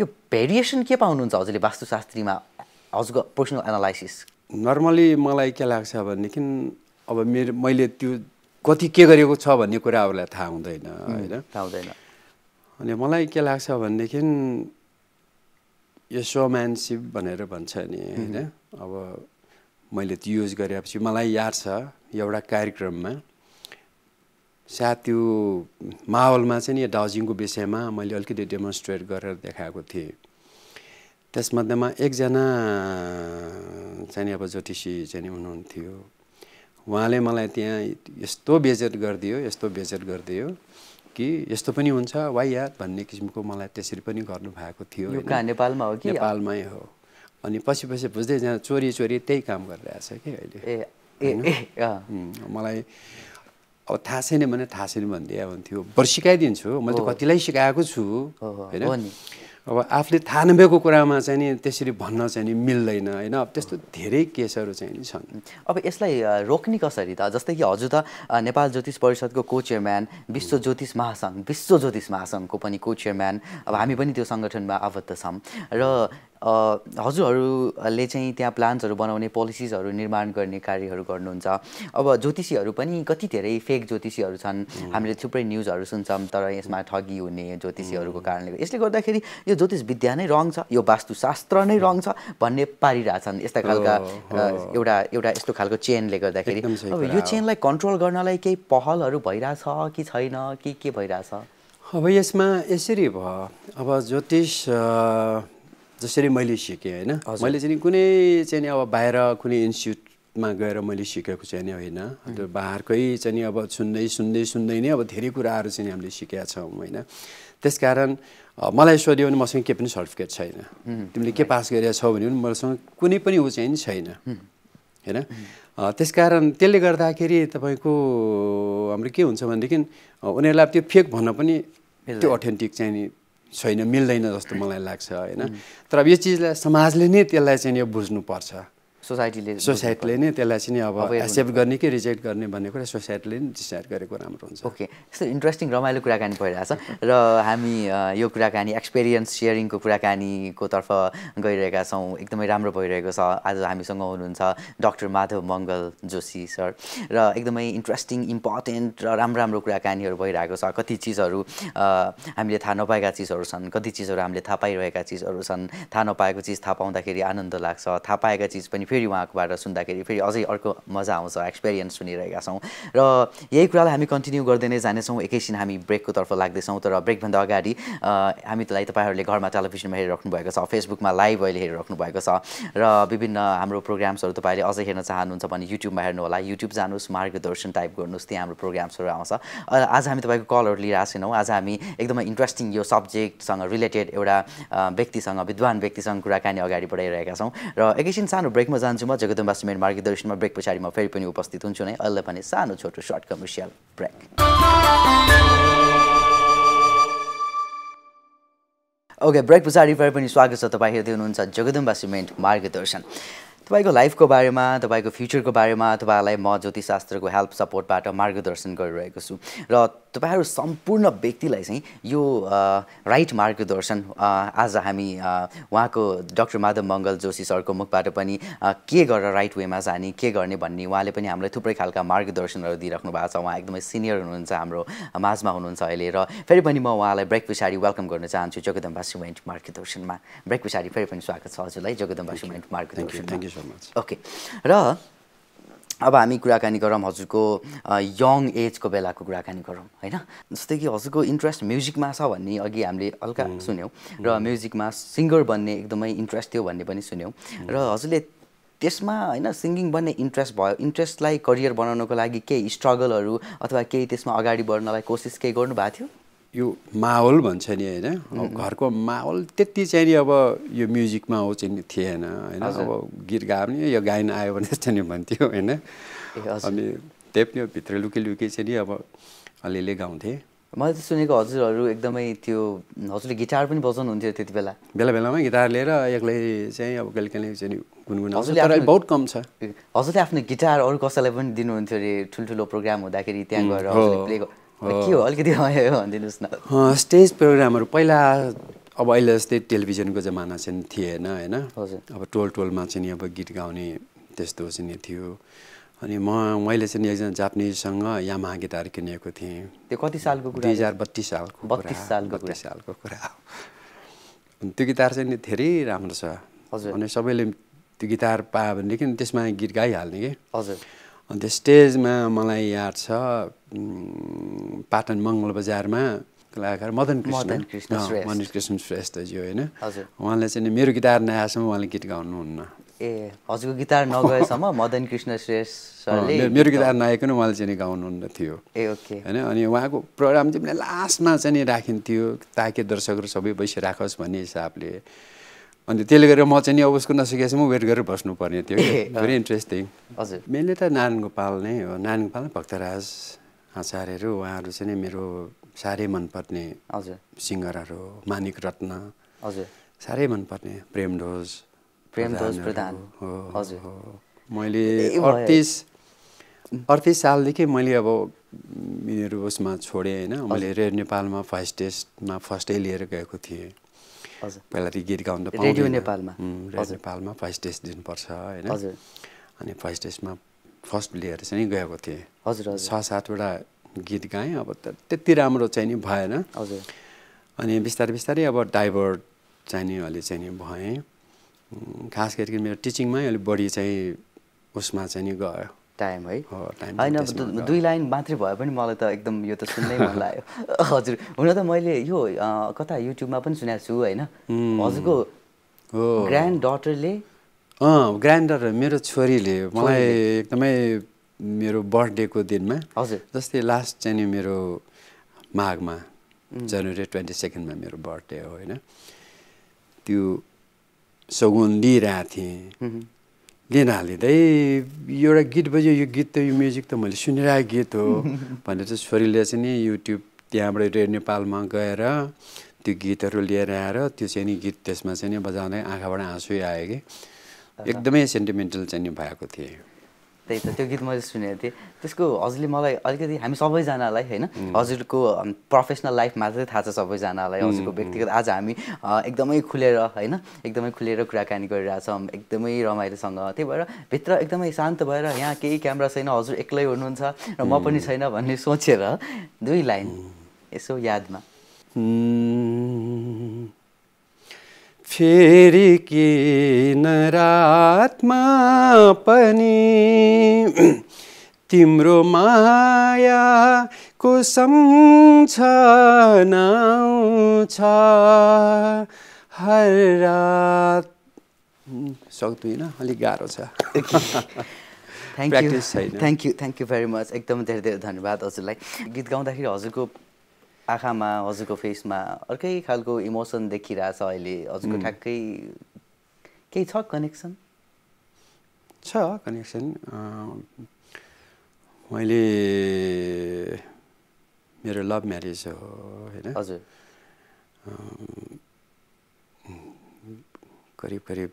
Speaker 1: यो भेरिएसन के पाउनुहुन्छ हजुरले वास्तुशास्त्रीमा? हजुरको पर्सनल एनालाइसिस
Speaker 2: नर्मली मलाई के लाग्छ भनेदेखि अब मेरो मैले त्यो कति के गरेको छ भन्ने कुरा अरूलाई थाहा हुँदैन होइन?
Speaker 1: थाहा हुँदैन।
Speaker 2: अनि मलाई के लाग्छ भनेदेखि यो सोम्यानसिप भनेर भन्छ नि होइन? अब मैले त्यो युज गरेपछि मलाई याद छ एउटा कार्यक्रममा। सायद त्यो माहौलमा चाहिँ नि डाउजिङको विषयमा मैले अलिकति डेमोन्स्ट्रेट गरेर देखाएको थिएँ। त्यसमध्येमा एकजना चाहिँ अब ज्योतिषी चाहिँ हुनुहुन्थ्यो। उहाँले मलाई त्यहाँ यस्तो बेजेट गरिदियो यस्तो बेजेट गरिदियो कि यस्तो पनि हुन्छ वाइया भन्ने किसिमको मलाई त्यसरी पनि गर्नुभएको थियो
Speaker 1: नेपालमा हो कि?
Speaker 2: नेपालमै हो। अनि पछि पछि बुझ्दै जाँ चोरी चोरी त्यही काम गरिरहेछ कि अहिले। मलाई अब थाहा छैन भने थाहा छैन भनिदिए हुन्थ्यो बरु सिकाइदिन्छु। मैले त कतिलाई सिकाएको छु होइन? अब आफूले थाहा नभएको कुरामा चाहिँ नि त्यसरी भन्न चाहिँ नि मिल्दैन होइन? अब त्यस्तो धेरै केसहरू चाहिँ नि छन्।
Speaker 1: अब यसलाई रोक्ने कसरी त? जस्तै कि हजुर त नेपाल ज्योतिष परिषदको को चेयरम्यान विश्व ज्योतिष महासङ्घ विश्व ज्योतिष महासङ्घको पनि को चेयरम्यान अब हामी पनि त्यो सङ्गठनमा आबद्ध छौँ। र हजुरहरूले चाहिँ त्यहाँ प्लान्सहरू बनाउने पोलिसिसहरू निर्माण गर्ने कार्यहरू गर्नुहुन्छ। अब ज्योतिषीहरू पनि कति धेरै फेक ज्योतिषीहरू छन् हामीले थुप्रै न्युजहरू सुन्छौँ तर यसमा ठगी हुने ज्योतिषीहरूको कारणले यसले गर्दाखेरि यो ज्योतिष विद्या नै रङ छ यो वास्तुशास्त्र नै रङ छ भन्ने पारिरहेछन् यस्ता खालका एउटा एउटा यस्तो खालको चेनले गर्दाखेरि। अब यो चेनलाई कन्ट्रोल गर्नलाई केही पहलहरू भइरहेछ कि छैन कि के भइरहेछ?
Speaker 2: अब यसमा यसरी भयो। अब ज्योतिष जसरी मैले सिकेँ होइन? मैले चाहिँ कुनै चाहिँ अब बाहिर कुनै इन्स्टिट्युटमा गएर मैले सिकेको चाहिँ होइन। बाहिरकै चाहिँ अब सुन्दै सुन्दै सुन्दै नै अब धेरै कुराहरू चाहिँ हामीले सिकेका छौँ होइन? त्यस कारण मलाई सोध्यो भने मसँग केही पनि सर्टिफिकेट छैन। तिमीले के पास गरेका छौ भने मसँग कुनै पनि ऊ चाहिँ छैन। होइन? त्यस कारण त्यसले गर्दाखेरि तपाईँको हाम्रो के हुन्छ भनेदेखि उनीहरूलाई त्यो फेक भन्न पनि त्यो अथेन्टिक चाहिँ नि छैन मिल्दैन जस्तो मलाई लाग्छ होइन? तर यो चिजलाई समाजले नै त्यसलाई चाहिँ यो बुझ्नुपर्छ।
Speaker 1: सोसाइटीले
Speaker 2: सोसाइटीले नै त्यसलाई चाहिँ अब एक्सेप्ट गर्ने कि रिजेक्ट गर्ने भन्ने कुरा सोसाइटीले नै डिसाइड गरेको राम्रो हुन्छ।
Speaker 1: ओके यस्तो इन्ट्रेस्टिङ रमाइलो कुराकानी भइरहेछ र हामी यो कुराकानी एक्सपिरियन्स सेयरिङको कुराकानीको तर्फ गइरहेका छौँ। एकदमै राम्रो भइरहेको छ। आज हामीसँग हुनुहुन्छ डक्टर माधव मङ्गल जोशी सर र एकदमै इन्ट्रेस्टिङ इम्पोर्टेन्ट र राम्रो राम्रो कुराकानीहरू भइरहेको छ। कति चिजहरू हामीले थाहा नपाएका चिजहरू छन् कति चिजहरू हामीले थाहा पाइरहेका चिजहरू छन्। थाहा नपाएको चिज थाहा पाउँदाखेरि आनन्द लाग्छ। थाहा पाएका चिज पनि फेरि उहाँकोबाट सुन्दाखेरि फेरि अझै अर्को मजा आउँछ एक्सपिरियन्स सुनिरहेका छौँ। र यही कुरालाई हामी कन्टिन्यू गर्दै नै जानेछौँ। एकैछिन हामी ब्रेकको तर्फ लाग्दैछौँ तर ब्रेकभन्दा अगाडि हामीलाई तपाईँहरूले घरमा टेलिभिजनमा हेरिराख्नु भएको छ फेसबुकमा लाइभ अहिले हेरिराख्नु भएको छ। र विभिन्न हाम्रो प्रोग्राम्सहरू तपाईँले अझै हेर्न चाहनुहुन्छ भने युट्युबमा हेर्नु होला। युट्युब जानुहोस् मार्गदर्शन टाइप गर्नुहोस् त्यहाँ हाम्रो प्रोग्राम्सहरू आउँछ। आज हामी तपाईँको कलहरू लिइरहेको छैनौँ। आज हामी एकदमै इन्ट्रेस्टिङ यो सब्जेक्टसँग रिलेटेड एउटा व्यक्तिसँग विद्वान व्यक्तिसँग कुराकानी अगाडि बढाइरहेका छौँ। र एकैछिन सानो ब्रेकमा जान्छु म जगदम्बा सिमेन्ट मार्गदर्शनमा ब्रेक पछाडि म फेरि पनि उपस्थित हुन्छु नै। अहिले पनि सानो छोटो short commercial break okay break पछाडि फेरि पनि स्वागत छ तपाईँ हेर्दै हुनुहुन्छ जगदम्बा सिमेन्ट मार्गदर्शन। तपाईँको लाइफको बारेमा तपाईँको फ्युचरको बारेमा तपाईँहरूलाई म ज्योतिषशास्त्रको हेल्प सपोर्टबाट मार्गदर्शन गरिरहेको छु। र तपाईँहरू सम्पूर्ण व्यक्तिलाई चाहिँ यो राइट मार्गदर्शन आज हामी उहाँको डक्टर माधव मङ्गल जोशी सरको मुखबाट पनि के गरेर राइट वेमा जाने के गर्ने भन्ने उहाँले पनि हामीलाई थुप्रै खालका मार्गदर्शनहरू दिइराख्नु भएको छ। उहाँ एकदमै सिनियर हुनुहुन्छ हाम्रो माझमा हुनुहुन्छ अहिले र फेरि पनि म उहाँलाई ब्रेक पछाडि वेलकम गर्न चाहन्छु जगदम्बा सिमेन्ट मार्गदर्शनमा। ब्रेक पछाडि फेरि पनि स्वागत छ हजुरलाई Jagadamba cement Margdarshan
Speaker 2: thank you so much
Speaker 1: okay र अब हामी कुराकानी गरौँ हजुरको यङ एजको बेलाको कुराकानी गरौँ होइन? जस्तै कि हजुरको इन्ट्रेस्ट म्युजिकमा छ भन्ने अघि हामीले हल्का सुन्यौँ र म्युजिकमा सिङ्गर बन्ने एकदमै इन्ट्रेस्ट थियो भन्ने पनि सुन्यौँ र हजुरले त्यसमा होइन सिङ्गिङ बन्ने इन्ट्रेस्ट भयो इन्ट्रेस्टलाई करियर बनाउनको लागि केही स्ट्रगलहरू अथवा केही त्यसमा अगाडि बढ्नलाई कोसिस केही गर्नुभएको थियो?
Speaker 2: यो माहौल भन्छ नि होइन? घरको माहौल त्यति चाहिँ नि अब यो म्युजिकमा ऊ चाहिँ थिएन होइन? अब गीत गाउने यो गायन आयो भने चाहिँ नि भन्थ्यो होइन? अनि त्यही पनि भित्र लुकी लुकी चाहिँ नि अब अलिअलि गाउँथेँ।
Speaker 1: मैले त सुनेको हजुरहरू एकदमै त्यो हजुरले गिटार पनि बजाउनुहुन्थ्यो त्यति बेला।
Speaker 2: बेला बेलामा गिटार लिएर एक्लै चाहिँ अब कहिले कहिले चाहिँ गुनगुन हजुरले बहुत कम छ।
Speaker 1: हजुरले आफ्नो गिटार अरू कसैलाई पनि दिनुहुन्थ्यो अरे ठुल्ठुलो प्रोग्राम हुँदाखेरि त्यहाँ गएर प्ले के हो? अलिकति भनिदिनुहोस्
Speaker 2: न। स्टेज प्रोग्रामहरू पहिला अब अहिले जस्तै टेलिभिजनको जमाना चाहिँ थिएन होइन? अब टोल टोलमा चाहिँ अब गीत गाउने त्यस्तो चाहिँ थियो। अनि म मैले चाहिँ एकजना जापानिजसँग यामाहा गिटार किनेको थिएँ।
Speaker 1: त्यो कति सालको कुरा
Speaker 2: दुई हजार बत्तिस सालको
Speaker 1: 32 सालको कुरा।
Speaker 2: बत्तिस सालको कुरा हो। अनि त्यो गिटार चाहिँ नि धेरै राम्रो छ।
Speaker 1: हजुर।
Speaker 2: अनि सबैले त्यो गिटार पायो भनेदेखि त्यसमा गीत गाइहाल्ने कि?
Speaker 1: हजुर।
Speaker 2: अनि त्यो स्टेजमा मलाई याद छ पाटन मङ्गल बजारमा कलाकार मदन कृष्ण।
Speaker 1: मदन कृष्ण
Speaker 2: श्रेष्ठजी होइन। उहाँले चाहिँ नि मेरो गिटार नआएसम्म उहाँले गीत गाउनुहुन्न।
Speaker 1: ए हजुरको गिटार नगएसम्म मदन कृष्ण श्रेष्ठ सरले
Speaker 2: मेरो- गिटार नआइकन उहाँले चाहिँ नि गाउनुहुन्न थियो।
Speaker 1: ए ओके।
Speaker 2: होइन अनि उहाँको प्रोग्राम चाहिँ लास्टमा चाहिँ राखिन्थ्यो ताकि दर्शकहरू सबै बसिराखोस् भन्ने हिसाबले। अनि त्यसले गर्दा म चाहिँ नि अब उसको नसकेसम्म वेट गरेर बस्नुपर्ने थियो। भेरी इन्ट्रेस्टिङ
Speaker 1: हजुर।
Speaker 2: मेनली त नारायण गोपाल नै हो। नारायण गोपाल भक्तराज आचार्यहरू उहाँहरू चाहिँ नि मेरो साह्रै मनपर्ने
Speaker 1: हजुर।
Speaker 2: सिङ्गरहरू हो। मानिक रत्न।
Speaker 1: हजुर।
Speaker 2: साह्रै मनपर्ने। प्रेमढोज
Speaker 1: प्रेमध्वज
Speaker 2: प्रधानहरू
Speaker 1: प्रधान।
Speaker 2: हो,
Speaker 1: हजुर।
Speaker 2: हो। मैले। अडतिस अडतिस सालदेखि मैले अब मेरो उसमा छोडेँ होइन। मैले रेड नेपालमा फर्स्ट टेस्टमा फर्स्टै लिएर गएको थिएँ। पहिला त गीत गाउनु त
Speaker 1: रेडियो। नेपालमा?
Speaker 2: रेडियो। नेपालमा फर्स्ट टेस्ट दिनुपर्छ होइन? अनि फर्स्ट टेस्टमा फर्स्ट लिएर चाहिँ गएको थिएँ।
Speaker 1: हजुर
Speaker 2: छ सातवटा गीत गाएँ अब त त्यति राम्रो चाहिँ नि भएन।
Speaker 1: हजुर।
Speaker 2: अनि बिस्तारै बिस्तारै अब डाइभर्ट चाहिँ नि अलि चाहिँ नि भएँ। खास गरी मेरो टिचिङमै अलिक बढी चाहिँ उसमा चाहिँ नि गयो।
Speaker 1: टाइम है? होइन। दुई लाइन मात्रै भए पनि मलाई त एकदम यो त सुन्नै मन लाग्यो। हजुर हुन त मैले यो कता युट्युबमा पनि सुनेको छु होइन? हजुरको ग्रान्ड डटरले
Speaker 2: अँ ग्राइन्डर मेरो छोरीले मलाई एकदमै मेरो बर्थडेको दिनमा
Speaker 1: हजुर।
Speaker 2: जस्तै लास्ट चाहिँ नि मेरो माघमा जनवरी ट्वेन्टी सेकेन्डमा मेरो बर्थडे हो होइन? त्यो सगुन लिइरहेको थिएँ। लिन हालिँदै एउटा गीत बज्यो यो गीत त यो म्युजिक त मैले सुनिरहेको गीत हो। भनेर चाहिँ छोरीले चाहिँ नि युट्युब त्यहाँबाट रेडियो नेपालमा गएर त्यो गीतहरू लिएर आएर त्यो चाहिँ नि गीत त्यसमा चाहिँ नि बजाउँदै आँखाबाट आँसु आयो कि। एकदमै सेन्टिमेन्टल चाहिँ नि भएको थिएँ।
Speaker 1: त्यही त त्यो गीत मैले सुनेको थिएँ। त्यसको हजुरले मलाई अलिकति हामी सबैजनालाई होइन हजुरको प्रोफेसनल लाइफमा चाहिँ थाहा छ सबैजनालाई हजुरको व्यक्तिगत। आज हामी एकदमै खुलेर होइन एकदमै खुलेर कुराकानी गरिरहेछौँ एकदमै रमाइलोसँग। त्यही भएर भित्र एकदमै शान्त भएर यहाँ केही क्यामेरा छैन हजुर एक्लै हुनुहुन्छ र म पनि छैन भन्ने सोचेर दुई लाइन यसो यादमा.
Speaker 2: फेरि किन रातमा पनि तिम्रो मायाको सम्झना आउँछ। हर रात। सक्दिनँ अलिक गाह्रो छ।
Speaker 1: Thank you. Thank you thank you very much एकदम धेरै धेरै धन्यवाद हजुरलाई। गीत गाउँदाखेरि हजुरको आँखामा हजुरको फेसमा अर्कै खालको इमोसन देखिरहेछ अहिले। हजुरको ठ्याक्कै केही छ कनेक्सन?
Speaker 2: छ कनेक्सन। मैले मेरो लभ म्यारेज हो होइन?
Speaker 1: हजुर।
Speaker 2: करिब करिब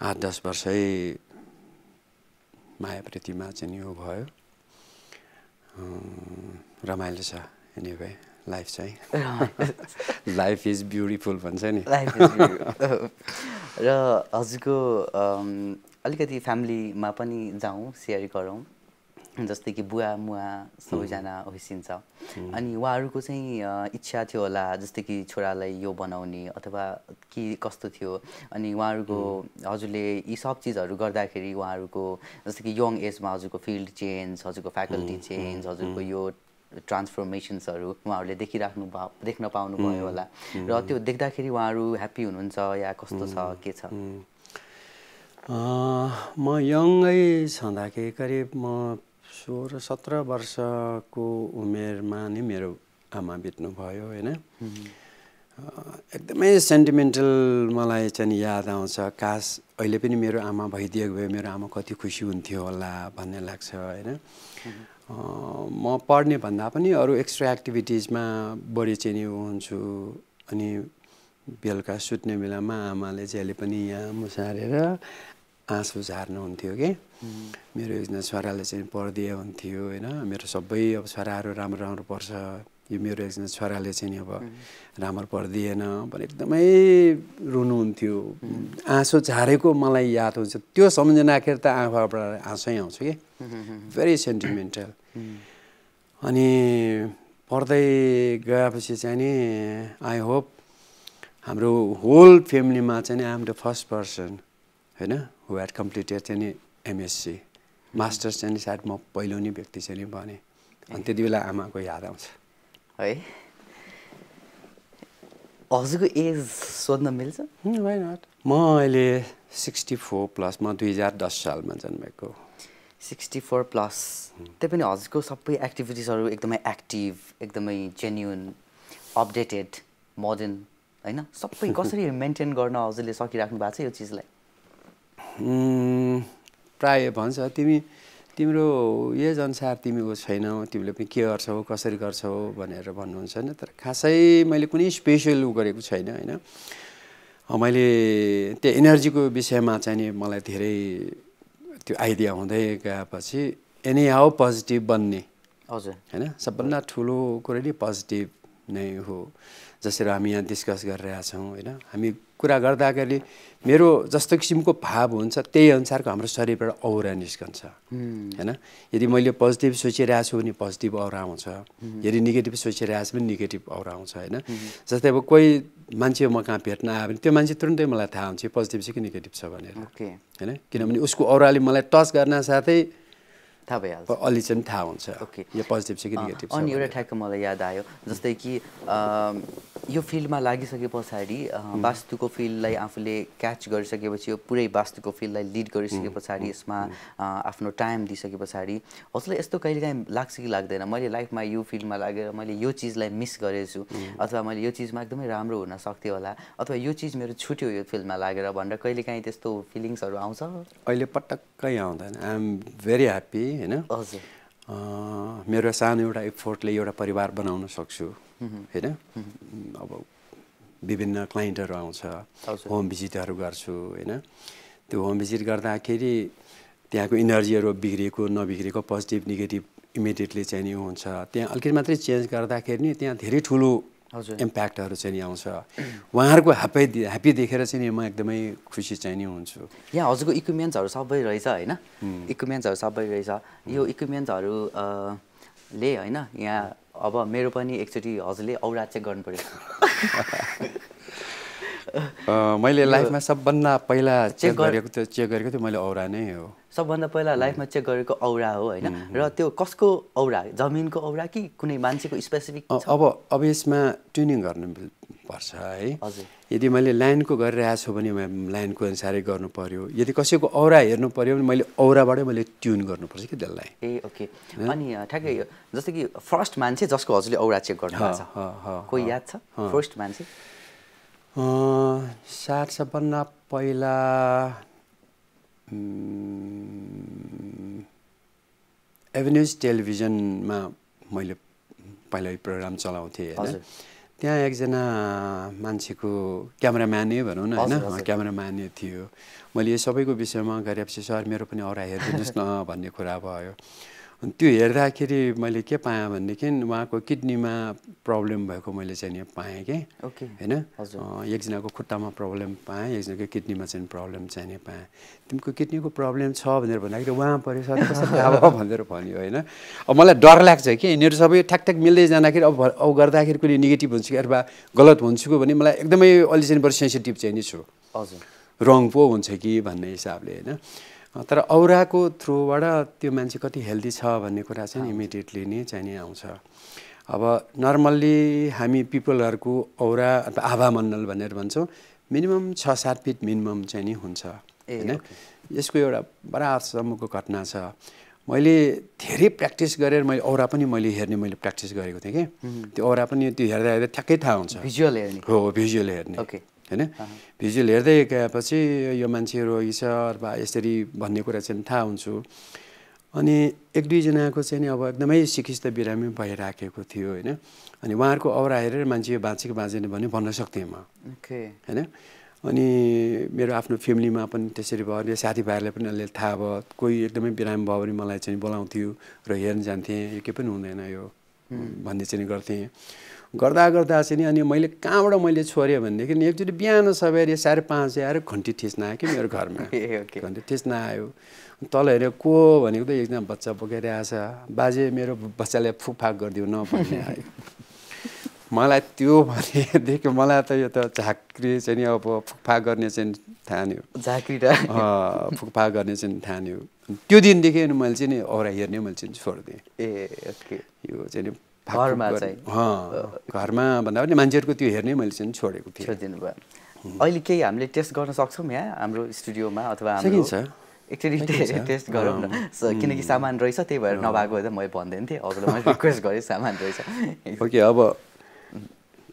Speaker 2: आठ दस वर्षै माया प्रीतिमा चाहिँ यो भयो। रमाइलो छ एनिवे लाइफ चाहिँ। लाइफ इज ब्युटिफुल भन्छ नि।
Speaker 1: लाइफ र हजुरको अलिकति फ्यामिलीमा पनि जाउँ सेयर गरौँ। जस्तै कि बुवा मुवा सबैजना होइसिन्छ अनि उहाँहरूको चाहिँ इच्छा थियो होला जस्तै कि छोरालाई यो बनाउने अथवा कि कस्तो थियो। अनि उहाँहरूको हजुरले यी सब चिजहरू गर्दाखेरि उहाँहरूको जस्तै कि यङ एजमा हजुरको फिल्ड चेन्ज हजुरको फ्याकल्टी चेन्ज हजुरको यो ट्रान्सफर्मेसन्सहरू उहाँहरूले देखिराख्नु भा देख्न पाउनुभयो होला। र त्यो देख्दाखेरि उहाँहरू ह्याप्पी हुनुहुन्छ या कस्तो छ के छ?
Speaker 2: म यङै छँदाखेरि करिब म सोह्र सत्र वर्षको उमेरमा नै मेरो आमा बित्नुभयो होइन? एकदमै सेन्टिमेन्टल मलाई चाहिँ याद आउँछ। कास अहिले पनि मेरो आमा भइदिएको भए मेरो आमा कति खुसी हुन्थ्यो होला भन्ने लाग्छ होइन? म पढ्ने भन्दा पनि अरू एक्स्ट्रा एक्टिभिटिजमा बढी चाहिँ नि हुन्छु। अनि बेलुका सुत्ने बेलामा आमाले चाहिँ अहिले पनि यहाँ मुसारेर आँसु झार्नुहुन्थ्यो कि? मेरो एकजना छोराले चाहिँ पढिदिए हुन्थ्यो होइन? मेरो सबै अब छोराहरू राम्रो राम्रो पढ्छ यो मेरो एकजना छोराले चाहिँ नि अब राम्रो पढिदिएन भने एकदमै रुनुहुन्थ्यो आँसु झारेको मलाई याद हुन्छ। त्यो सम्झनाखेरि त आँखाबाट आँसै आउँछ कि? भेरी सेन्टिमेन्टल अनि पढ्दै गएपछि चाहिँ नि आई होप हाम्रो होल फ्यामिलीमा चाहिँ नि द फर्स्ट पर्सन होइन? हु हेड कम्प्लिटेड चाहिँ नि एमएससी मास्टर्स चाहिँ नि सायद म पहिलो नै व्यक्ति चाहिँ नि भने। अनि त्यति बेला आमाको याद आउँछ।
Speaker 1: है? हजुरको एज सोध्न मिल्छ?
Speaker 2: वाइ नट म अहिले सिक्सटी फोर प्लस म दुई हजार दस सालमा जन्मेको
Speaker 1: सिक्सटी फोर प्लस। त्यही पनि हजुरको सबै एक्टिभिटिजहरू एकदमै एक्टिभ एकदमै जेन्युन अपडेटेड मोडर्न होइन? सबै कसरी मेन्टेन गर्न हजुरले सकिराख्नु भएको छ यो चिजलाई?
Speaker 2: प्राय भन्छ तिमी तिम्रो एज अनुसार तिमी ऊ छैनौ तिमीले पनि के गर्छौ कसरी गर्छौ? भनेर भन्नुहुन्छ होइन। तर खासै मैले कुनै स्पेसल उ गरेको छैन होइन। मैले त्यो एनर्जीको विषयमा चाहिँ नि मलाई धेरै त्यो आइडिया हुँदै गएपछि एनी हाउ पोजिटिभ बन्ने।
Speaker 1: हजुर।
Speaker 2: होइन सबभन्दा ठुलो कुरो नै पोजिटिभ नै हो जसरी हामी यहाँ डिस्कस गरिरहेछौँ होइन? हामी कुरा गर्दाखेरि मेरो जस्तो किसिमको भाव हुन्छ त्यही अनुसारको हाम्रो शरीरबाट औरा निस्कन्छ होइन? यदि मैले पोजिटिभ सोचिरहेको छु भने पोजिटिभ औरा आउँछ यदि नेगेटिभ सोचिरहेको छु भने नेगेटिभ औरा आउँछ होइन? जस्तै अब कोही मान्छे म कहाँ भेट्न आयो भने त्यो मान्छे तुरुन्तै मलाई थाहा हुन्छ पोजिटिभ छ कि नेगेटिभ छ भनेर होइन? किनभने उसको औराले मलाई टच गर्न साथै
Speaker 1: थाहा भइहाल्छ
Speaker 2: अलि चाहिँ थाहा हुन्छ।
Speaker 1: ओके।
Speaker 2: यो पोजिटिभ छ कि नेगेटिभ
Speaker 1: अनि एउटा ठ्याक्क मलाई याद आयो जस्तै कि यो फिल्डमा लागिसके पछाडि वास्तुको फिल्डलाई आफूले क्याच गरिसकेपछि यो पुरै वास्तुको फिल्डलाई लिड गरिसके पछाडि यसमा आफ्नो टाइम दिइसके पछाडि हजुरलाई यस्तो कहिलेकाहीँ लाग्छ कि लाग्दैन। मैले लाइफमा यो फिल्डमा लागेर मैले यो चिजलाई मिस गरेछु अथवा मैले यो चिजमा एकदमै राम्रो हुन सक्थेँ होला अथवा यो चिज मेरो छुट्यो यो फिल्डमा लागेर भनेर कहिलेकाहीँ त्यस्तो फिलिङ्सहरू आउँछ?
Speaker 2: अहिले पटक्कै आउँदैन। I am very happy. होइन? मेरो सानो एउटा इफोर्टले एउटा परिवार बनाउन सक्छु होइन? अब विभिन्न क्लाइन्टहरू आउँछ होम भिजिटहरू गर्छु होइन? त्यो होम भिजिट गर्दाखेरि त्यहाँको इनर्जीहरू बिग्रेको नबिग्रेको पोजिटिभ नेगेटिभ इमिडिएटली चाहिँ नि हुन्छ। त्यहाँ अलिकति मात्रै चेन्ज गर्दाखेरि नि त्यहाँ धेरै ठुलो इम्प्याक्टहरू चाहिँ नि आउँछ। उहाँहरूको ह्याप्पी ह्याप्पी देखेर चाहिँ नि म एकदमै खुसी चाहिँ नि हुन्छु।
Speaker 1: यहाँ हजुरको इक्विपमेन्ट्सहरू सबै रहेछ होइन? इक्विपमेन्ट्सहरू सबै रहेछ। यो इक्विपमेन्ट्सहरू ले होइन? यहाँ अब मेरो पनि एकचोटि हजुरले औरा चेक गर्नु पऱ्यो
Speaker 2: मैले लाइफमा सबभन्दा पहिला चेक गरेको त्यो चेक गरेको थियो मैले औरा नै हो।
Speaker 1: सबभन्दा पहिला लाइफमा चेक गरेको औरा हो होइन? र त्यो कसको औरा? जमिनको औरा कि कुनै मान्छेको स्पेसिफिक
Speaker 2: अब अब यसमा ट्युनिङ गर्नु पर्छ है? यदि मैले लाइनको गरिरहेको छु भने लाइनको अनुसारै गर्नु पर्यो। यदि कसैको औरा हेर्नु पर्यो भने मैले औराबाटै मैले ट्युन गर्नुपर्छ कि त्यसलाई?
Speaker 1: ए ओके। अनि ठ्याक्कै जस्तै कि फर्स्ट मान्छे जसको हजुरले औरा चेक गर्नु कोही याद छ? फर्स्ट मान्छे?
Speaker 2: सात सबभन्दा पहिला एभेन्युज टेलिभिजनमा मैले पहिला प्रोग्राम चलाउँथेँ होइन? त्यहाँ एकजना मान्छेको क्यामराम्यानै भनौँ न होइन? क्यामराम्यानै थियो। मैले यो सबैको विषयमा गरेपछि सर मेरो पनि औरा हेरिदिनुहोस् न भन्ने कुरा भयो। अनि त्यो हेर्दाखेरि मैले के पाएँ भनेदेखि उहाँको किडनीमा प्रब्लम भएको मैले चाहिँ पाएँ कि। होइन? एकजनाको खुट्टामा प्रब्लम पाएँ एकजनाको किडनीमा चाहिँ प्रब्लम चाहिँ नि पाएँ। तिमीको किडनीको प्रब्लम छ भनेर भन्दाखेरि उहाँ पऱ्यो सर कसरी अब भनेर भन्यो होइन? अब मलाई डर लाग्छ कि यिनीहरू सबै ठ्याक मिल्दै जाँदाखेरि अब अब गर्दाखेरि कुनै नेगेटिभ हुन्छ कि अथवा गलत हुन्छ कि भने मलाई एकदमै अलि चाहिँ बरु सेन्सिटिभ चाहिँ नि छु।
Speaker 1: हजुर।
Speaker 2: रङ पो हुन्छ कि भन्ने हिसाबले होइन? तर औराको थ्रुबाट त्यो मान्छे कति हेल्दी छ भन्ने कुरा चाहिँ इमिडिएटली नै चाहिँ नि आउँछ। अब नर्मल्ली हामी पिपलहरूको औरा अथवा आभा मण्डल भनेर भन्छौँ मिनिमम छ सात फिट मिनिमम चाहिँ नि हुन्छ। होइन? यसको एउटा बराबरसम्मको घटना छ। मैले धेरै प्र्याक्टिस गरेर मैले औरा पनि मैले हेर्ने मैले प्र्याक्टिस गरेको थिएँ कि। त्यो औरा पनि त्यो हेर्दा हेर्दा ठ्याक्कै थाहा हुन्छ।
Speaker 1: भिजुअल हेर्ने।
Speaker 2: हो भिजुअल हेर्ने। होइन भिजुअल हेर्दै गएपछि यो मान्छे रोगी छ अथवा यसरी भन्ने कुरा चाहिँ थाहा हुन्छु। अनि एक दुईजनाको चाहिँ नि अब एकदमै सिकिस्त बिरामी भइराखेको थियो होइन अनि उहाँहरूको औरा हेरेर मान्छे बाँचेको बाँचेन भने भन्न सक्थेँ म। होइन अनि मेरो आफ्नो फ्यामिलीमा पनि त्यसरी भयो अनि साथीभाइहरूलाई पनि अलिअलि थाहा भयो। कोही एकदमै बिरामी भयो भने मलाई चाहिँ बोलाउँथ्यो र हेर्न जान्थेँ। यो केही पनि हुँदैन यो भन्ने चाहिँ गर्थेँ। गर्दा गर्दा चाहिँ नि अनि मैले कहाँबाट मैले छोडेँ भनेदेखि एकचोटि बिहान सबेर साढे पाँच आएर घन्टी थिच्न आयो कि मेरो घरमा। घन्टी थिच्न आयो तल हेऱ्यो को भनेको त एकजना बच्चा बोकेर आएछ बाजे मेरो बच्चाले फुकफाक गरिदिउ न भन्ने आयो। मलाई त्यो भनेदेखि मलाई त यो त झाँक्री चाहिँ नि अब फुकफाक गर्ने चाहिँ ठान्यो
Speaker 1: झाँक्री र
Speaker 2: अँ, फुकफाक गर्ने चाहिँ ठान्यो त्यो दिनदेखि मैले चाहिँ नि औरा हेर्ने मैले चाहिँ छोडिदिएँ।
Speaker 1: ए
Speaker 2: यो चाहिँ
Speaker 1: घरमा चाहिँ?
Speaker 2: घरमा भन्दा पनि मान्छेहरूको त्यो हेर्ने मैले चाहिँ छोडेको थिएँ।
Speaker 1: छोडिदिनु भयो। अहिले केही हामीले टेस्ट गर्न सक्छौँ यहाँ हाम्रो स्टुडियोमा अथवा
Speaker 2: सकिन्छ।
Speaker 1: एकचोटि। टेस्ट गरौँ न। किनकि सामान रहेछ त्यही भएर नभएको भए त मैले भन्दैन थिएँ। अरूलाई मैले रिक्वेस्ट गरेँ सामान रहेछ।
Speaker 2: ओके अब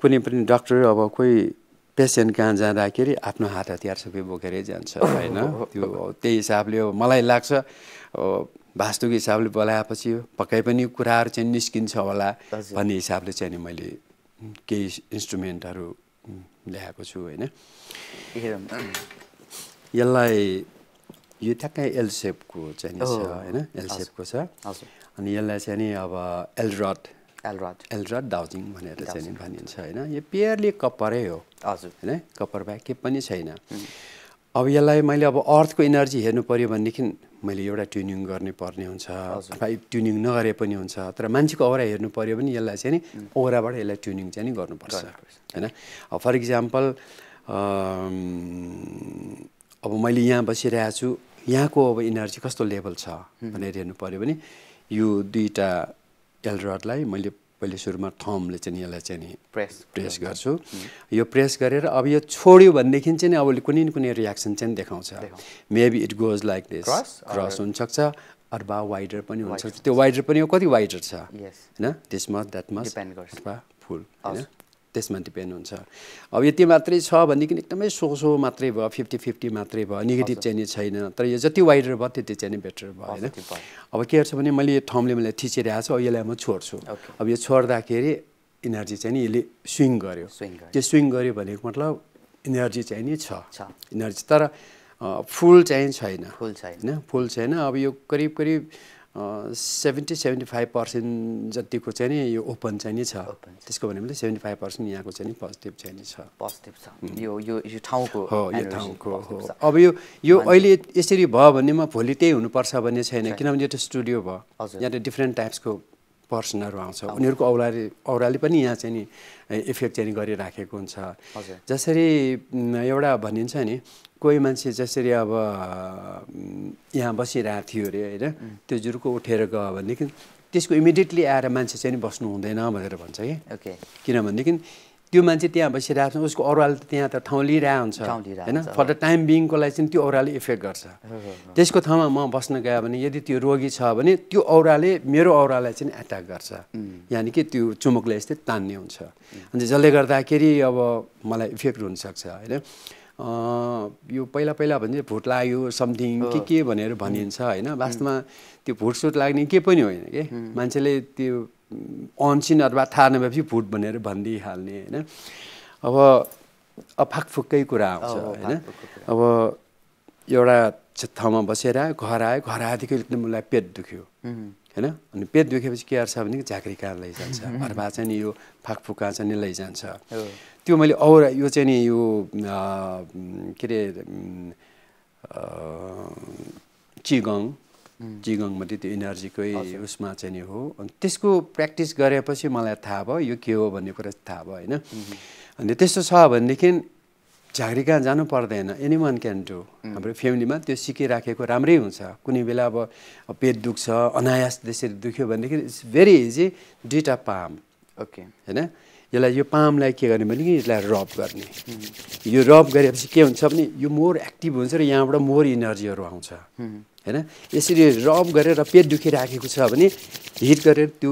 Speaker 2: कुनै पनि डक्टर अब कोही पेसेन्ट कहाँ जाँदाखेरि आफ्नो हात हतियार सबै बोकेरै जान्छ होइन? त्यो त्यही हिसाबले अब मलाई लाग्छ वास्तुको हिसाबले बोलाएपछि पक्कै पनि कुराहरू चाहिँ निस्किन्छ होला। भन्ने हिसाबले चाहिँ नि मैले केही इन्स्ट्रुमेन्टहरू ल्याएको छु होइन। यसलाई यो ठ्याक्कै एल सेपको चाहिँ छ होइन एल
Speaker 1: हजुर।
Speaker 2: सेपको छ अनि यसलाई चाहिँ नि अब एलरड
Speaker 1: एलरड
Speaker 2: एलरड दाउजिङ भनेर चाहिँ नि भनिन्छ होइन। यो प्योरली कप्परै हो।
Speaker 1: हजुर।
Speaker 2: होइन कप्पर बाहेक केही पनि छैन। अब यसलाई मैले अब अर्थको इनर्जी हेर्नु पऱ्यो भनेदेखि मैले एउटा ट्युनिङ गर्ने पर्ने हुन्छ अथवा ट्युनिङ नगरे पनि हुन्छ। तर मान्छेको औरा हेर्नु पऱ्यो भने यसलाई चाहिँ नि औराबाट यसलाई ट्युनिङ चाहिँ नि गर्नुपर्छ होइन? अब फर इक्जाम्पल अब मैले यहाँ बसिरहेको छु यहाँको अब इनर्जी कस्तो लेभल छ भनेर हेर्नु पऱ्यो भने यो दुईवटा एलरडलाई मैले पहिले सुरुमा थम्ले चाहिँ यसलाई चाहिँ नि
Speaker 1: प्रेस
Speaker 2: प्रेस गर्छु। यो प्रेस गरेर अब यो छोड्यो भनेदेखि चाहिँ नि अब कुनै न कुनै रियाक्सन चाहिँ देखाउँछ। Maybe it goes like this cross हुनसक्छ अथवा वाइडर पनि हुनसक्छ। त्यो वाइडर पनि कति वाइडर छ. होइन? Much that much. अथवा फुल होइन? त्यसमा डिपेन्ड हुन्छ अब यति मात्रै छ भनेदेखि एकदमै सो सो मात्रै भयो फिफ्टी फिफ्टी मात्रै भयो नेगेटिभ चाहिँ नि छैन तर यो जति वाइडर भयो त्यति चाहिँ नि बेटर भयो होइन। अब के गर्छ भने मैले यो थम्ले मैले थिचिरहेको छु अब यसलाई म छोड्छु. अब यो छोड्दाखेरि इनर्जी चाहिँ नि यसले स्विङ गर्यो। त्यो स्विङ गर्यो भनेको मतलब इनर्जी चाहिँ नि छ। इनर्जी तर फुल चाहिँ छैन
Speaker 1: फुल छैन।
Speaker 2: होइन फुल छैन अब यो करिब करिब सेभेन्टी सेभेन्टी फाइभ पर्सेन्ट जतिको चाहिँ नि यो ओपन चाहिँ नि छ। त्यसको भने सेभेन्टी फाइभ पर्सेन्ट यहाँको चाहिँ नि पोजिटिभ चाहिँ नि छ।
Speaker 1: पोजिटिभ छ। यो यो यो ठाउँको
Speaker 2: हो यो ठाउँको हो। अब यो यो अहिले यसरी भयो भनेमा भोलि त्यही हुनुपर्छ भन्ने छैन। किनभने यो त स्टुडियो भयो। यहाँ त डिफ्रेन्ट टाइप्सको पर्सनहरू आउँछ। उनीहरूको औराले औराले पनि यहाँ चाहिँ नि इफेक्ट चाहिँ गरिराखेको हुन्छ। जसरी एउटा भनिन्छ नि कोही मान्छे जसरी अब यहाँ बसिरहेको थियो अरे होइन त्यो जुर्को उठेर गयो भनेदेखि त्यसको इमिडिएटली आएर मान्छे चाहिँ नि बस्नु हुँदैन भनेर भन्छ कि।
Speaker 1: ओके।
Speaker 2: किनभनेदेखि त्यो मान्छे त्यहाँ बसिरहेको छ उसको औराले त त्यहाँ त ठाउँ लिइरहेको हुन्छ। होइन? फर द टाइम बिङको लागि चाहिँ त्यो औराले इफेक्ट गर्छ। त्यसको ठाउँमा म बस्न गएँ भने यदि त्यो रोगी छ भने त्यो औराले मेरो औरालाई चाहिँ एट्याक गर्छ। यानि कि त्यो चुमुकले यस्तै तान्ने हुन्छ। अनि जसले गर्दाखेरि अब मलाई इफेक्ट हुनसक्छ होइन? यो पहिला पहिला भने भुट लाग्यो समथिङ के के भनेर भनिन्छ होइन? वास्तवमा त्यो भुटसुट लाग्ने के पनि होइन कि? मान्छेले त्यो अनसिन अथवा थाहा नभएपछि भुट भनेर भनिदिइहाल्ने होइन? अब अब फाकफुक्कै कुरा आउँछ होइन?
Speaker 1: फाकफुकको
Speaker 2: अब एउटा ठाउँमा बसेर घर आयो घर आएदेखि एकदम उसलाई पेट दुख्यो होइन? अनि पेट दुखेपछि के गर्छ भने झाँक्री कहाँ लैजान्छ अथवा चाहिँ नि यो फाकफुका चाहिँ नि लैजान्छ। त्यो मैले औरा यो चाहिँ नि यो के अरे उम्, चिगङमध्ये त्यो इनर्जीकै उसमा चाहिँ नि हो। अनि त्यसको प्र्याक्टिस गरेपछि मलाई थाहा भयो यो के हो भन्ने कुरा थाहा भयो होइन? अनि त्यस्तो छ भनेदेखि झाँक्री कहाँ जानु पर्दैन। एनी वान क्यान डु हाम्रो फ्यामिलीमा त्यो सिकिराखेको राम्रै हुन्छ। कुनै बेला अब पेट दुख्छ अनायास त्यसरी दुख्यो भनेदेखि इट्स भेरी इजी दुइटा पाम
Speaker 1: ओके
Speaker 2: होइन? यसलाई यो पामलाई के गर्ने भने कि यसलाई रब गर्ने। यो रब गरेपछि के हुन्छ भने यो मोर एक्टिभ हुन्छ र यहाँबाट मोर इनर्जीहरू आउँछ। होइन यसरी रब गरेर पेट दुखिराखेको छ भने हिट गरेर त्यो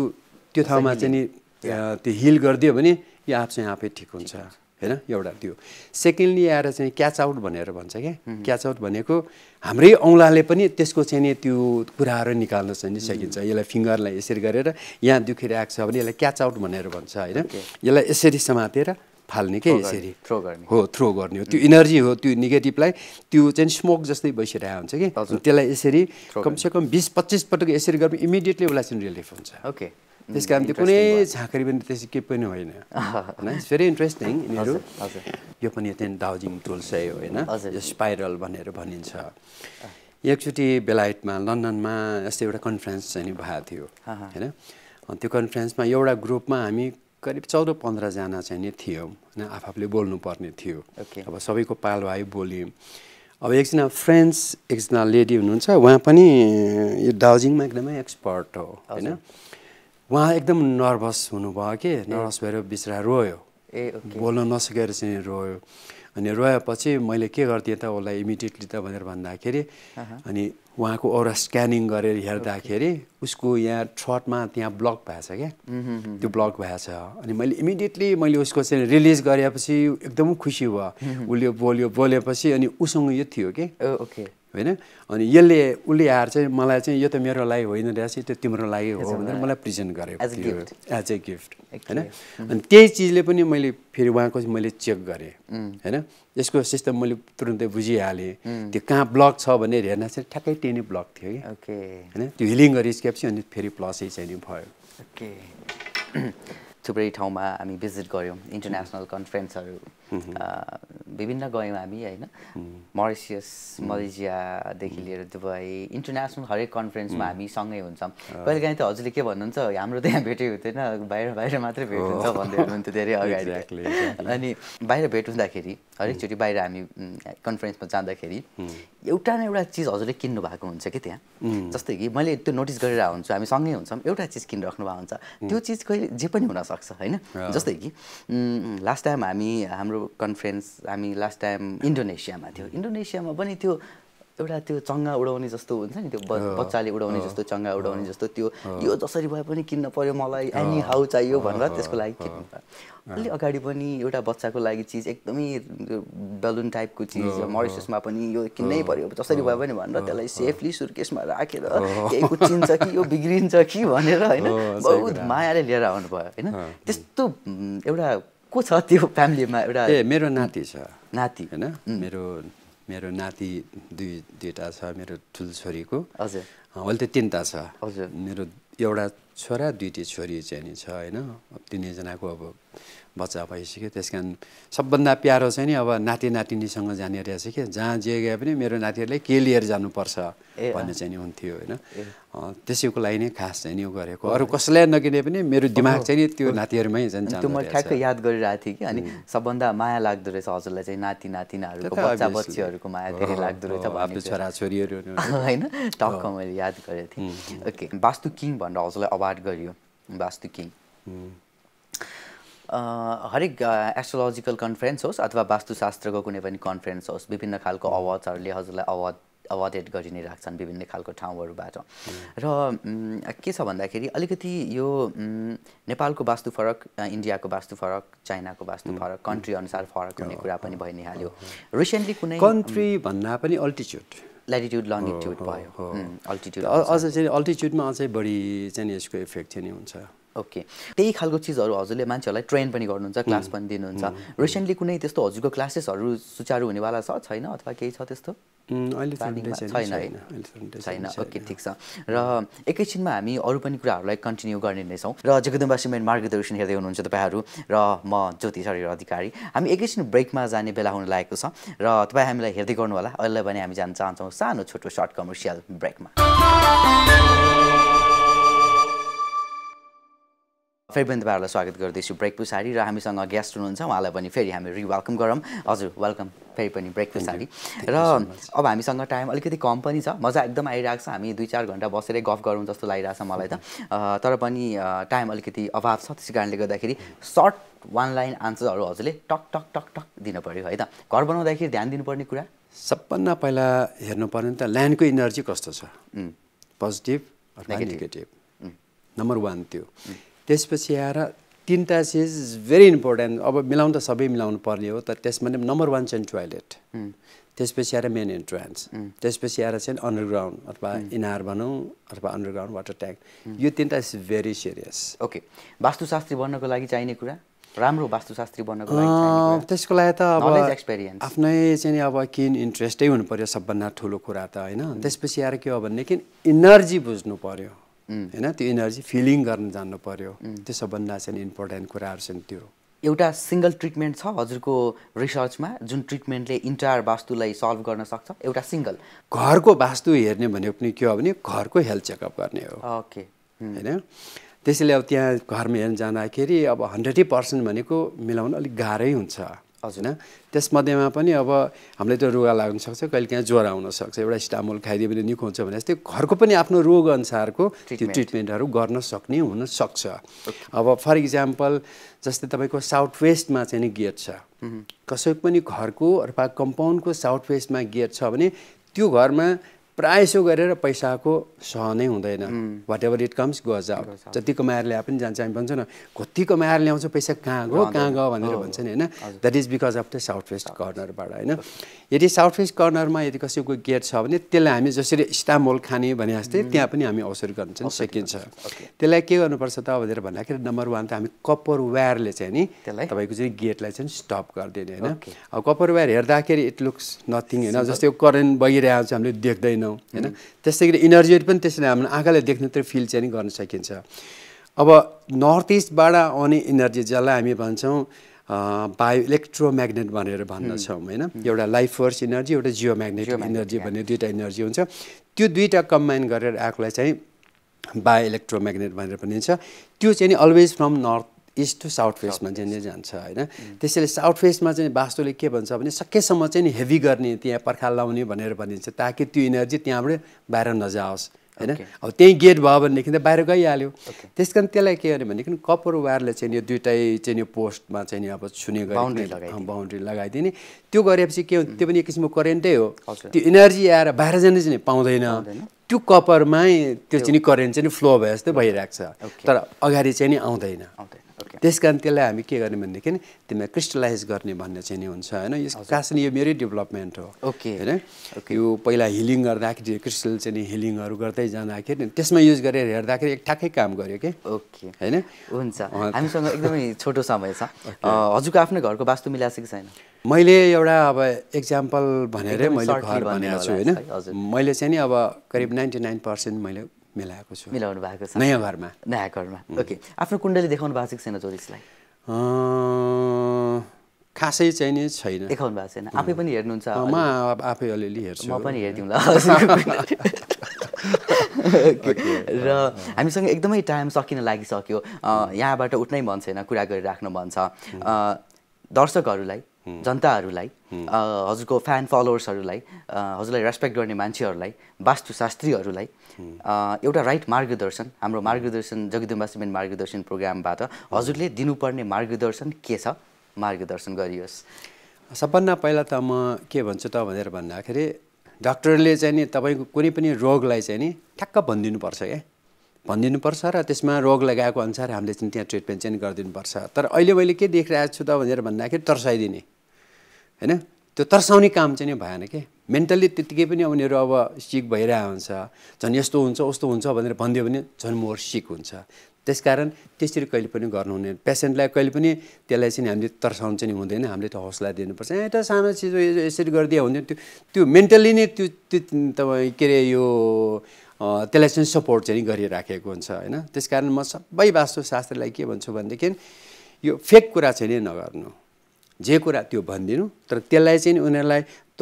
Speaker 2: त्यो ठाउँमा चाहिँ नि त्यो हिल गरिदियो भने यो आफ चाहिँ आफै ठिक हुन्छ होइन एउटा त्यो। सेकेन्डली आएर चाहिँ क्याच आउट भनेर भन्छ क्या। क्याच आउट भनेको हाम्रै औँलाले पनि त्यसको चाहिँ नि त्यो कुराहरू निकाल्न चाहिँ नि सकिन्छ। यसलाई फिङ्गरलाई यसरी गरेर यहाँ दुखिरहेको छ भने यसलाई क्याच आउट भनेर भन्छ होइन यसलाई यसरी समातेर फाल्ने के यसरी?
Speaker 1: throw गर्ने।
Speaker 2: हो थ्रो गर्ने हो। त्यो इनर्जी हो त्यो नेगेटिभलाई त्यो चाहिँ स्मोक जस्तै बसिरहेको हुन्छ कि। त्यसलाई यसरी कमसेकम बिस पच्चिस पटक यसरी गर्नु इमिडिएटली उसलाई चाहिँ रिलिफ हुन्छ।
Speaker 1: ओके
Speaker 2: त्यस कारण त्यो कुनै झाँक्री पनि त्यसै केही पनि होइन। होइन? इट्स भेरी इन्ट्रेस्टिङ यिनीहरू। यो पनि त्यहाँ दाउजिङ टुल्स है होइन। यो स्पाइरल भनेर भनिन्छ। एकचोटि बेलायतमा लन्डनमा यस्तो एउटा कन्फरेन्स चाहिँ भएको थियो। होइन? त्यो कन्फरेन्समा एउटा ग्रुपमा हामी करिब चौध पन्ध्रजना चाहिँ नि थियौँ होइन आफूले बोल्नुपर्ने थियो।
Speaker 1: Okay.
Speaker 2: अब सबैको पालो आयो बोल्यौँ अब एकजना फ्रेन्ड्स एकजना लेडी हुनुहुन्छ उहाँ पनि यो दार्जिलिङमा एकदमै एक्सपर्ट हो होइन। उहाँ एकदम नर्भस हुनुभयो कि नर्भस भएर बिचरा रोयो।
Speaker 1: ए
Speaker 2: बोल्न नसकेर चाहिँ रोयो। अनि रोएपछि मैले के गर्थेँ त उसलाई इमिडिएटली त भनेर भन्दाखेरि अनि उहाँको औरा स्क्यानिङ गरेर हेर्दाखेरि उसको यहाँ थ्रटमा त्यहाँ ब्लक भएछ क्या। त्यो ब्लक भएछ अनि मैले इमिडिएटली मैले उसको चाहिँ रिलिज गरेपछि एकदम खुसी भयो। उसले बोल्यो बोलेपछि अनि उसँग यो थियो कि।
Speaker 1: ओके
Speaker 2: होइन? अनि यसले उसले आएर चाहिँ मलाई चाहिँ यो त मेरो लागि होइन रहेछ त्यो तिम्रो लागि हो भनेर मलाई प्रेजेन्ट गरेको थियो. एज ए गिफ्ट होइन? अनि त्यही चिजले पनि मैले फेरि उहाँको मैले चेक गरेँ। होइन? यसको सिस्टम मैले तुरुन्तै बुझिहालेँ। त्यो कहाँ ब्लक छ भनेर हेर्न चाहिँ ठ्याक्कै त्यही नै ब्लक थियो कि होइन? त्यो हिलिङ गरिसकेपछि अनि फेरि प्लसै चाहिँ नि भयो।
Speaker 1: थुप्रै ठाउँमा हामी भिजिट गऱ्यौँ। इन्टरनेसनल कन्फरेन्सहरू विभिन्न गयौँ हामी होइन? मरिसियस मलेसियादेखि लिएर दुबई इन्टरनेसनल हरेक कन्फरेन्समा हामी सँगै हुन्छौँ। कहिलेकाहीँ त हजुरले के भन्नुहुन्छ हाम्रो त्यहाँ भेटै हुँदैन बाहिर बाहिर मात्रै भेट हुन्छ भन्दै हुनुहुन्थ्यो धेरै अगाडि. अनि बाहिर भेट हुँदाखेरि हरेकचोटि बाहिर हामी कन्फरेन्समा जाँदाखेरि एउटा न एउटा चिज हजुरले किन्नु भएको हुन्छ कि त्यहाँ? जस्तै कि मैले त्यो नोटिस गरेर हुन्छु हामी सँगै हुन्छौँ एउटा चिज किनिराख्नु भएको हुन्छ। त्यो चिज कहिले जे पनि हुनसक्छ होइन? जस्तै कि लास्ट टाइम हामी हाम्रो कन्फरेन्स हामी लास्ट टाइम इन्डोनेसियामा थियो. इन्डोनेसियामा पनि त्यो एउटा त्यो चङ्गा उडाउने जस्तो हुन्छ नि त्यो बच्चाले उडाउने जस्तो चङ्गा उडाउने जस्तो त्यो यो जसरी भए पनि किन्न पर्यो मलाई एनी हाउ चाहियो भनेर त्यसको लागि किन्नु पर्यो अलि अगाडि पनि एउटा बच्चाको लागि चिज एकदमै बलुन टाइपको चिज मरिससमा पनि यो किन्नै पर्यो जसरी भए पनि भनेर त्यसलाई सेफली सुर्केसमा राखेर केही कुचिन्छ कि यो बिग्रिन्छ कि भनेर होइन बहुत मायाले लिएर आउनुभयो होइन? त्यस्तो एउटा को छ त्यो फ्यामिलीमा एउटा
Speaker 2: ए मेरो नाति छ।
Speaker 1: नाति।
Speaker 2: होइन? मेरो मेरो नाति दुई दुईवटा छ मेरो ठुलो छोरीको।
Speaker 1: हजुर।
Speaker 2: अहिले त तिनवटा छ।
Speaker 1: हजुर।
Speaker 2: मेरो एउटा छोरा दुइटी छोरी चाहिँ नि छ होइन? अब तिनैजनाको अब बच्चा भइसक्यो। त्यस कारण सबभन्दा प्यारो चाहिँ नि अब नाति नातिनीसँग जाने रहेछ कि? जहाँ जे गए पनि मेरो नातिहरूले के लिएर जानुपर्छ भन्ने चाहिँ नि हुन्थ्यो होइन। त्यसैको लागि नै खास चाहिँ नि उ गरेको। अरू कसैलाई नकिने पनि मेरो दिमाग चाहिँ नि त्यो नातिहरूमै चाहिँ
Speaker 1: त्यो म ठ्याक्क। याद गरिरहेको थिएँ कि। अनि सबभन्दा माया लाग्दो रहेछ हजुरलाई चाहिँ नाति नातिनाहरूको बच्चा। बच्चीहरूको माया धेरै लाग्दो रहेछ
Speaker 2: आफ्नो। छोराछोरीहरू
Speaker 1: होइन? टक्क मैले याद गरेको थिएँ। ओके वास्तु किङ भनेर हजुरलाई अवार्ड गरियो। वास्तु किङ। हरेक एस्ट्रोलोजिकल कन्फरेन्स होस् अथवा वास्तुशास्त्रको कुनै पनि कन्फरेन्स होस् विभिन्न खालको अवार्ड्सहरूले हजुरलाई अवार्ड अवार्डेड गरि नै राख्छन् विभिन्न खालको ठाउँहरूबाट। र उम्, के छ भन्दाखेरि अलिकति यो नेपालको वास्तु फरक इन्डियाको वास्तु फरक चाइनाको वास्तु फरक कन्ट्री अनुसार फरक हुने कुरा पनि भइ नै हाल्यो रिसेन्टली कुनै
Speaker 2: कन्ट्री भन्दा पनि अल्टिच्युड
Speaker 1: ल्याटिट्युड लङ्गिट्युड भयो। अल्टिट्युड
Speaker 2: अझ चाहिँ अल्टिच्युडमा अझै बढी चाहिँ यसको इफेक्ट चाहिँ नि हुन्छ।
Speaker 1: ओके। त्यही खालको चिजहरू हजुरले मान्छेहरूलाई ट्रेन पनि गर्नुहुन्छ क्लास पनि दिनुहुन्छ। रिसेन्टली कुनै त्यस्तो हजुरको क्लासेसहरू सुचारू हुनेवाला छ? छैन अथवा केही छ त्यस्तो? छैन।
Speaker 2: छैन।
Speaker 1: ओके ठिक छ। र एकैछिनमा हामी अरू पनि कुराहरूलाई कन्टिन्यू गर्ने नै छौँ र जगदम्बा सिमेन्ट मार्गदर्शन हेर्दै हुनुहुन्छ तपाईँहरू। र म ज्योति शरीर अधिकारी। हामी एकैछिन ब्रेकमा जाने बेला हुन लागेको छ। र तपाईँ हामीलाई हेर्दै गर्नु होला अहिले भने हामी जान चाहन्छौँ सानो छोटो सर्ट कमर्सियल ब्रेकमा। फेरि पनि तपाईँहरूलाई स्वागत गर्दैछु। ब्रेक पछाडि र हामीसँग गेस्ट हुनुहुन्छ उहाँलाई पनि फेरि हामी रिवेलकम गरौँ। हजुर वेलकम फेरि पनि ब्रेक पछाडि। र अब हामीसँग टाइम अलिकति कम पनि छ। मजा एकदम आइरहेको छ। हामी दुई चार घन्टा बसेरै गफ गरौँ जस्तो लागिरहेको छ मलाई त। तर पनि टाइम अलिकति अभाव छ। त्यसै कारणले गर्दाखेरि सर्ट वान लाइन आन्सरहरू हजुरले टक टक टक टक दिनु पऱ्यो है त। घर बनाउँदाखेरि ध्यान दिनुपर्ने कुरा?
Speaker 2: सबभन्दा पहिला हेर्नु पर्ने त ल्यान्डको इनर्जी कस्तो छ? पोजिटिभ अथवा. नेगेटिभ नम्बर वान त्यो। त्यसपछि आएर तिनवटा चिज भेरी इम्पोर्टेन्ट अब मिलाउनु त सबै मिलाउनु पर्ने हो तर त्यसमा नै नम्बर वान चाहिँ टोइलेट त्यसपछि आएर मेन इन्ट्रान्स त्यसपछि आएर चाहिँ अन्डरग्राउन्ड अथवा इनार भनौँ अथवा अन्डरग्राउन्ड वाटर ट्याङ्क यो तिनवटा is very serious
Speaker 1: okay vastushastri बन्नको लागि चाहिने कुरा? राम्रो वास्तुशास्त्री बन्नको लागि
Speaker 2: त्यसको लागि त अब
Speaker 1: experience.
Speaker 2: आफ्नै चाहिँ अब किन इन्ट्रेस्टै हुनु पऱ्यो सबभन्दा ठुलो कुरा त होइन? त्यसपछि आएर के हो भनेदेखि इनर्जी बुझ्नु पऱ्यो होइन? त्यो इनर्जी फिलिङ गर्न जान्नु पर्यो। त्यो सबभन्दा चाहिँ इम्पोर्टेन्ट कुराहरू छन् त्यो।
Speaker 1: एउटा सिङ्गल ट्रिटमेन्ट छ हजुरको रिसर्चमा जुन ट्रिटमेन्टले इन्टायर वास्तुलाई सल्भ गर्न सक्छ? एउटा सिङ्गल।
Speaker 2: घरको वास्तु हेर्ने भनेको पनि के हो भने घरको हेल्थ चेकअप गर्ने हो।
Speaker 1: ओके।
Speaker 2: होइन? त्यसैले अब त्यहाँ घरमा हेर्न जाँदाखेरि अब हन्ड्रेडै पर्सेन्ट भनेको मिलाउनु अलिक गाह्रै हुन्छ। होइन? त्यसमध्येमा पनि अब हामीलाई त्यो रुगा लाग्न सक्छ कहिले काहीँ ज्वरो आउनसक्छ एउटा स्टामोल खाइदियो भने निको हुन्छ भने जस्तै घरको पनि आफ्नो रोग अनुसारको त्यो ट्रिटमेन्टहरू गर्न सक्ने हुनसक्छ अब फर इक्जाम्पल जस्तै तपाईँको साउथ वेस्टमा चाहिँ नि गेट छ। कसैको पनि घरको अथवा कम्पाउन्डको साउथ वेस्टमा गेट छ भने त्यो घरमा प्रायः यसो गरेर पैसाको सहनै हुँदैन। Whatever it comes goes out जति कमाएर ल्याए पनि जान्छ हामी भन्छौँ न कति कमाएर ल्याउँछ पैसा कहाँ गयो कहाँ गयो भनेर भन्छ नि होइन? That is because of the south west कर्नरबाट होइन? यदि साउथ वेस्ट कर्नरमा यदि कसैको गेट छ भने त्यसलाई हामी जसरी स्टामोल खाने भने जस्तै त्यहाँ पनि हामी अवसर गर्न चाहिँ सकिन्छ। त्यसलाई के गर्नुपर्छ त भनेर भन्दाखेरि नम्बर वान त हामी कप्पर वायरले चाहिँ नि तपाईँको चाहिँ गेटलाई चाहिँ स्टप गरिदिने होइन? अब कप्पर वायर हेर्दाखेरि इट लुक्स नथिङ होइन? जस्तै करेन्ट बगिरहेको छ हामीले देख्दैन। देख्दैनौँ होइन? त्यस्तै गरी इनर्जीहरू पनि त्यसरी हाम्रो आँखाले देख्नु त्यो फिल चाहिँ गर्न सकिन्छ। अब नर्थ इस्टबाट आउने इनर्जी जसलाई हामी भन्छौँ बायो इलेक्ट्रोम्याग्नेट भनेर भन्दछौँ होइन? एउटा लाइफ फोर्स इनर्जी एउटा जियो म्याग्नेटिक इनर्जी भन्ने दुइटा इनर्जी हुन्छ। त्यो दुइटा कम्बाइन गरेर आएकोलाई चाहिँ बायो इलेक्ट्रोम्याग्नेट भनेर भनिन्छ। त्यो चाहिँ always from north east to south वेस्टमा चाहिँ नै जान्छ होइन? त्यसैले साउथ वेस्टमा चाहिँ वास्तुले के भन्छ भने सकेसम्म चाहिँ नि हेभी गर्ने त्यहाँ पर्खा लाउने भनेर भनिन्छ ताकि त्यो इनर्जी त्यहाँबाट बाहिर नजाओस् होइन? अब त्यहीँ गेट भयो भनेदेखि त बाहिर गइहाल्यो। त्यस कारण त्यसलाई के गर्ने भनेदेखि कपर वायरले चाहिँ यो दुइटै चाहिँ यो पोस्टमा चाहिँ नि अब छुने गरी बााउन्ड्री लगाइदिने। त्यो गरेपछि के हुन्छ त्यो पनि एक किसिमको करेन्टै हो। त्यो इनर्जी आएर बाहिर जाने चाहिँ पाउँदैन। त्यो कपरमै त्यो चाहिँ करेन्ट चाहिँ फ्लो भए जस्तै भइरहेको छ। तर अगाडि चाहिँ नि आउँदैन। त्यस कारण त्यसलाई हामी के गर्ने भनेदेखि त्यसमा क्रिस्टलाइज गर्ने भन्ने चाहिँ नि हुन्छ होइन। यसको खास यो मेरै डेभलपमेन्ट हो।
Speaker 1: ओके।
Speaker 2: होइन? यो पहिला हिलिङ गर्दाखेरि क्रिस्टल चाहिँ नि हिलिङहरू गर्दै जाँदाखेरि त्यसमा युज गरेर हेर्दाखेरि एक ठ्याक्कै काम गर्यो कि?
Speaker 1: ओके। होइन? हुन्छ। हामीसँग एकदमै छोटो समय छ। हजुरको आफ्नै घरको वास्तु मिलाएको कि छैन?
Speaker 2: मैले एउटा अब एक्जाम्पल भनेरै मैले घर भनेको छु होइन? मैले चाहिँ नि अब करिब नाइन्टी नाइन पर्सेन्ट मैले मिलाएको छु।
Speaker 1: मिलाउनु भएको छ।
Speaker 2: नयाँ घरमा
Speaker 1: नयाँ घरमा ओके। आफ्नो कुण्डली देखाउनु भएको छैन ज्योतिषलाई
Speaker 2: खासै चाहिँ नि छैन।
Speaker 1: देखाउनु भएको छैन। आफै पनि हेर्नुहुन्छ
Speaker 2: म आफै अलिअलि हेर्छु।
Speaker 1: म पनि हेरिदिउँला र हामीसँग एकदमै टाइम सकिन लागिसक्यो। यहाँबाट उठ्नै मन छैन कुरा गरिराख्नु मन छ। दर्शकहरूलाई जनताहरूलाई हजुरको फ्यान फलोवर्सहरूलाई हजुरलाई रेस्पेक्ट गर्ने मान्छेहरूलाई वास्तुशास्त्रीहरूलाई एउटा राइट मार्गदर्शन हाम्रो मार्गदर्शन जगदम्बा सिमेन्ट मार्गदर्शन प्रोग्रामबाट हजुरले दिनुपर्ने मार्गदर्शन के छ? मार्गदर्शन गरियोस्।
Speaker 2: सबभन्दा पहिला त म के भन्छु त भनेर भन्दाखेरि डक्टरले चाहिँ नि तपाईँको कुनै पनि रोगलाई चाहिँ नि ठ्याक्क भनिदिनुपर्छ क्या भनिदिनुपर्छ र त्यसमा रोग लगाएको अनुसार हामीले चाहिँ त्यहाँ ट्रिटमेन्ट चाहिँ गरिदिनुपर्छ। तर अहिले मैले के देखिरहेको छु त भनेर भन्दाखेरि तर्साइदिने। होइन? त्यो तर्साउने काम चाहिँ नि भएन कि? मेन्टल्ली त्यत्तिकै पनि उनीहरू अब सिक भइरहेको हुन्छ। झन् यस्तो हुन्छ उस्तो हुन्छ भनेर भनिदियो भने झन् मोर सिक हुन्छ। त्यस कारण त्यसरी कहिले पनि गर्नु हुने पेसेन्टलाई कहिले पनि त्यसलाई चाहिँ हामीले तर्साउनु चाहिँ हुँदैन। हामीले त हौसला दिनुपर्छ। एउटा सानो चिज यसरी गरिदियो हुन्थ्यो त्यो त्यो मेन्टल्ली नै त्यो त्यो तपाईँ के अरे यो त्यसलाई चाहिँ सपोर्ट चाहिँ गरिराखेको हुन्छ होइन? त्यस कारण म सबै वास्तुशास्त्रलाई के भन्छु भनेदेखि यो फेक कुरा चाहिँ नगर्नु। जे कुरा त्यो भनिदिनु तर त्यसलाई चाहिँ उनीहरूलाई त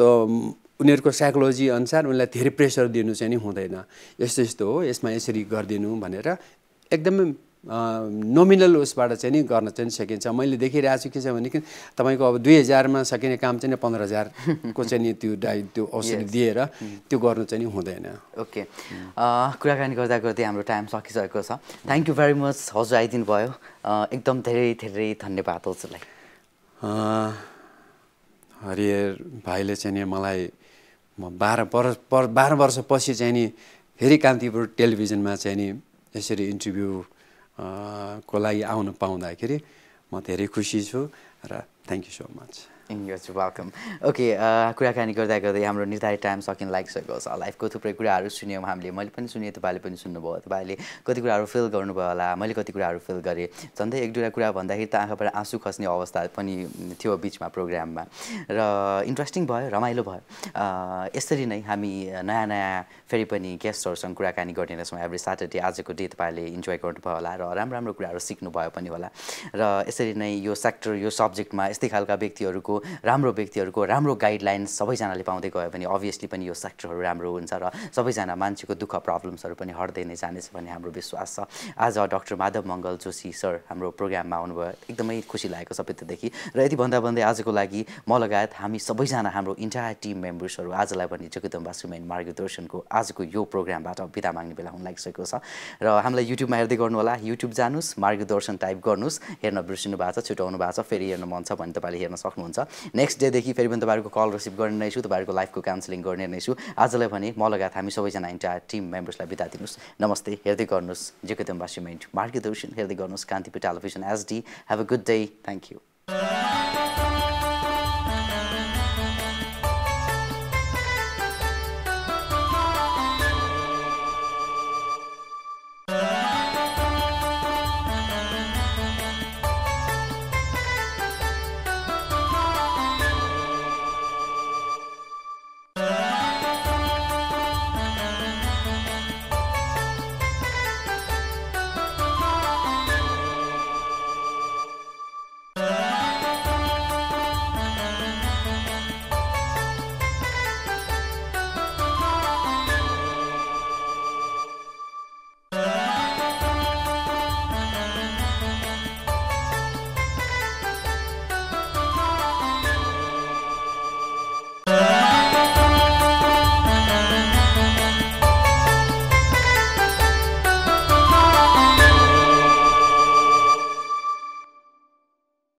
Speaker 2: उनीहरूको साइकोलोजी अनुसार उनीहरूलाई धेरै प्रेसर दिनु चाहिँ नि हुँदैन। यस्तो यस्तो हो यसमा यसरी गरिदिनु भनेर एकदमै नोमिनल उसबाट चाहिँ नि गर्न चाहिँ सकिन्छ। मैले देखिरहेको छु के छ भनेदेखि तपाईँको अब दुई हजारमा सकिने काम चाहिँ पन्ध्र हजारको चाहिँ नि त्यो डाइ त्यो औषधि दिएर त्यो गर्नु चाहिँ नि हुँदैन।
Speaker 1: ओके कुराकानी गर्दा गर्दै हाम्रो टाइम सकिसकेको छ। थ्याङ्क यू भेरी मच हजुर आइदिनु भयो एकदम धेरै धेरै धन्यवाद हजुरलाई।
Speaker 2: हरिहर भाइले चाहिँ नि मलाई म बाह्र वर्ष बाह्र वर्षपछि चाहिँ नि फेरि कान्तिपुर टेलिभिजनमा चाहिँ नि यसरी इन्टरभ्यू को लागि आउन पाउँदाखेरि म धेरै खुसी छु र thank you so much
Speaker 1: welcome okay कुराकानी गर्दा गर्दै हाम्रो निर्धारित टाइम सकिन लागिसकेको छ। लाइफको थुप्रै कुराहरू सुन्यौँ हामीले। मैले पनि सुनेँ तपाईँले पनि सुन्नुभयो। तपाईँले कति कुराहरू फिल गर्नुभयो होला? मैले कति कुराहरू फिल गरेँ? झन्डै एक दुईवटा कुरा भन्दाखेरि त आँखाबाट आँसु खस्ने अवस्था पनि थियो बिचमा प्रोग्राममा र इन्ट्रेस्टिङ भयो रमाइलो भयो। यसरी नै हामी नयाँ नयाँ फेरि पनि गेस्टहरूसँग कुराकानी गर्ने रहेछौँ। एभ्री स्याटरडे आजको डे तपाईँले इन्जोय गर्नुभयो होला र राम्रो राम्रो कुराहरू सिक्नुभयो पनि होला। र यसरी नै यो सेक्टर यो सब्जेक्टमा यस्तै खालका व्यक्तिहरूको राम्रो व्यक्तिहरूको राम्रो गाइडलाइन्स सबैजनाले पाउँदै गयो भने अभियसली पनि यो सेक्टरहरू राम्रो हुन्छ र सबैजना मान्छेको दुःख प्रब्लम्सहरू पनि हट्दै नै जानेछ भन्ने हाम्रो विश्वास छ। आज डक्टर माधव मङ्गल जोशी सर हाम्रो प्रोग्राममा आउनुभयो। एकदमै खुसी लागेको सबै त्योदेखि र यति भन्दा भन्दै आजको लागि म लगायत हामी सबैजना हाम्रो इन्टायर टिम मेम्बर्सहरू आजलाई पनि जगदम्बा सुमेन मार्गदर्शनको आजको यो प्रोग्रामबाट बिदा माग्ने बेला हुन लागिसकेको छ। र हामीलाई युट्युबमा हेर्दै गर्नु होला युट्युब जानुहोस् मार्गदर्शन टाइप गर्नुहोस्। हेर्न बिर्सिनु भएको छ छुट्याउनु भएको छ फेरि हेर्न मन छ भने तपाईँले हेर्न सक्नुहुन्छ। नेक्स्ट डेदेखि फेरि पनि तपाईँहरूको कल रिसिभ गर्ने नै छु तपाईँहरूको लाइफको काउन्सिलिङ गर्ने नै छु। आजलाई भने म लगायत हामी सबैजना इन्टायर टिम मेम्बर्सलाई बिदा दिनुहोस्। नमस्ते हेर्दै गर्नुहोस्। जगदम्बा सिमेन्ट मार्गदर्शन हेर्दै गर्नुहोस्। Kantipur television SD have a good day thank you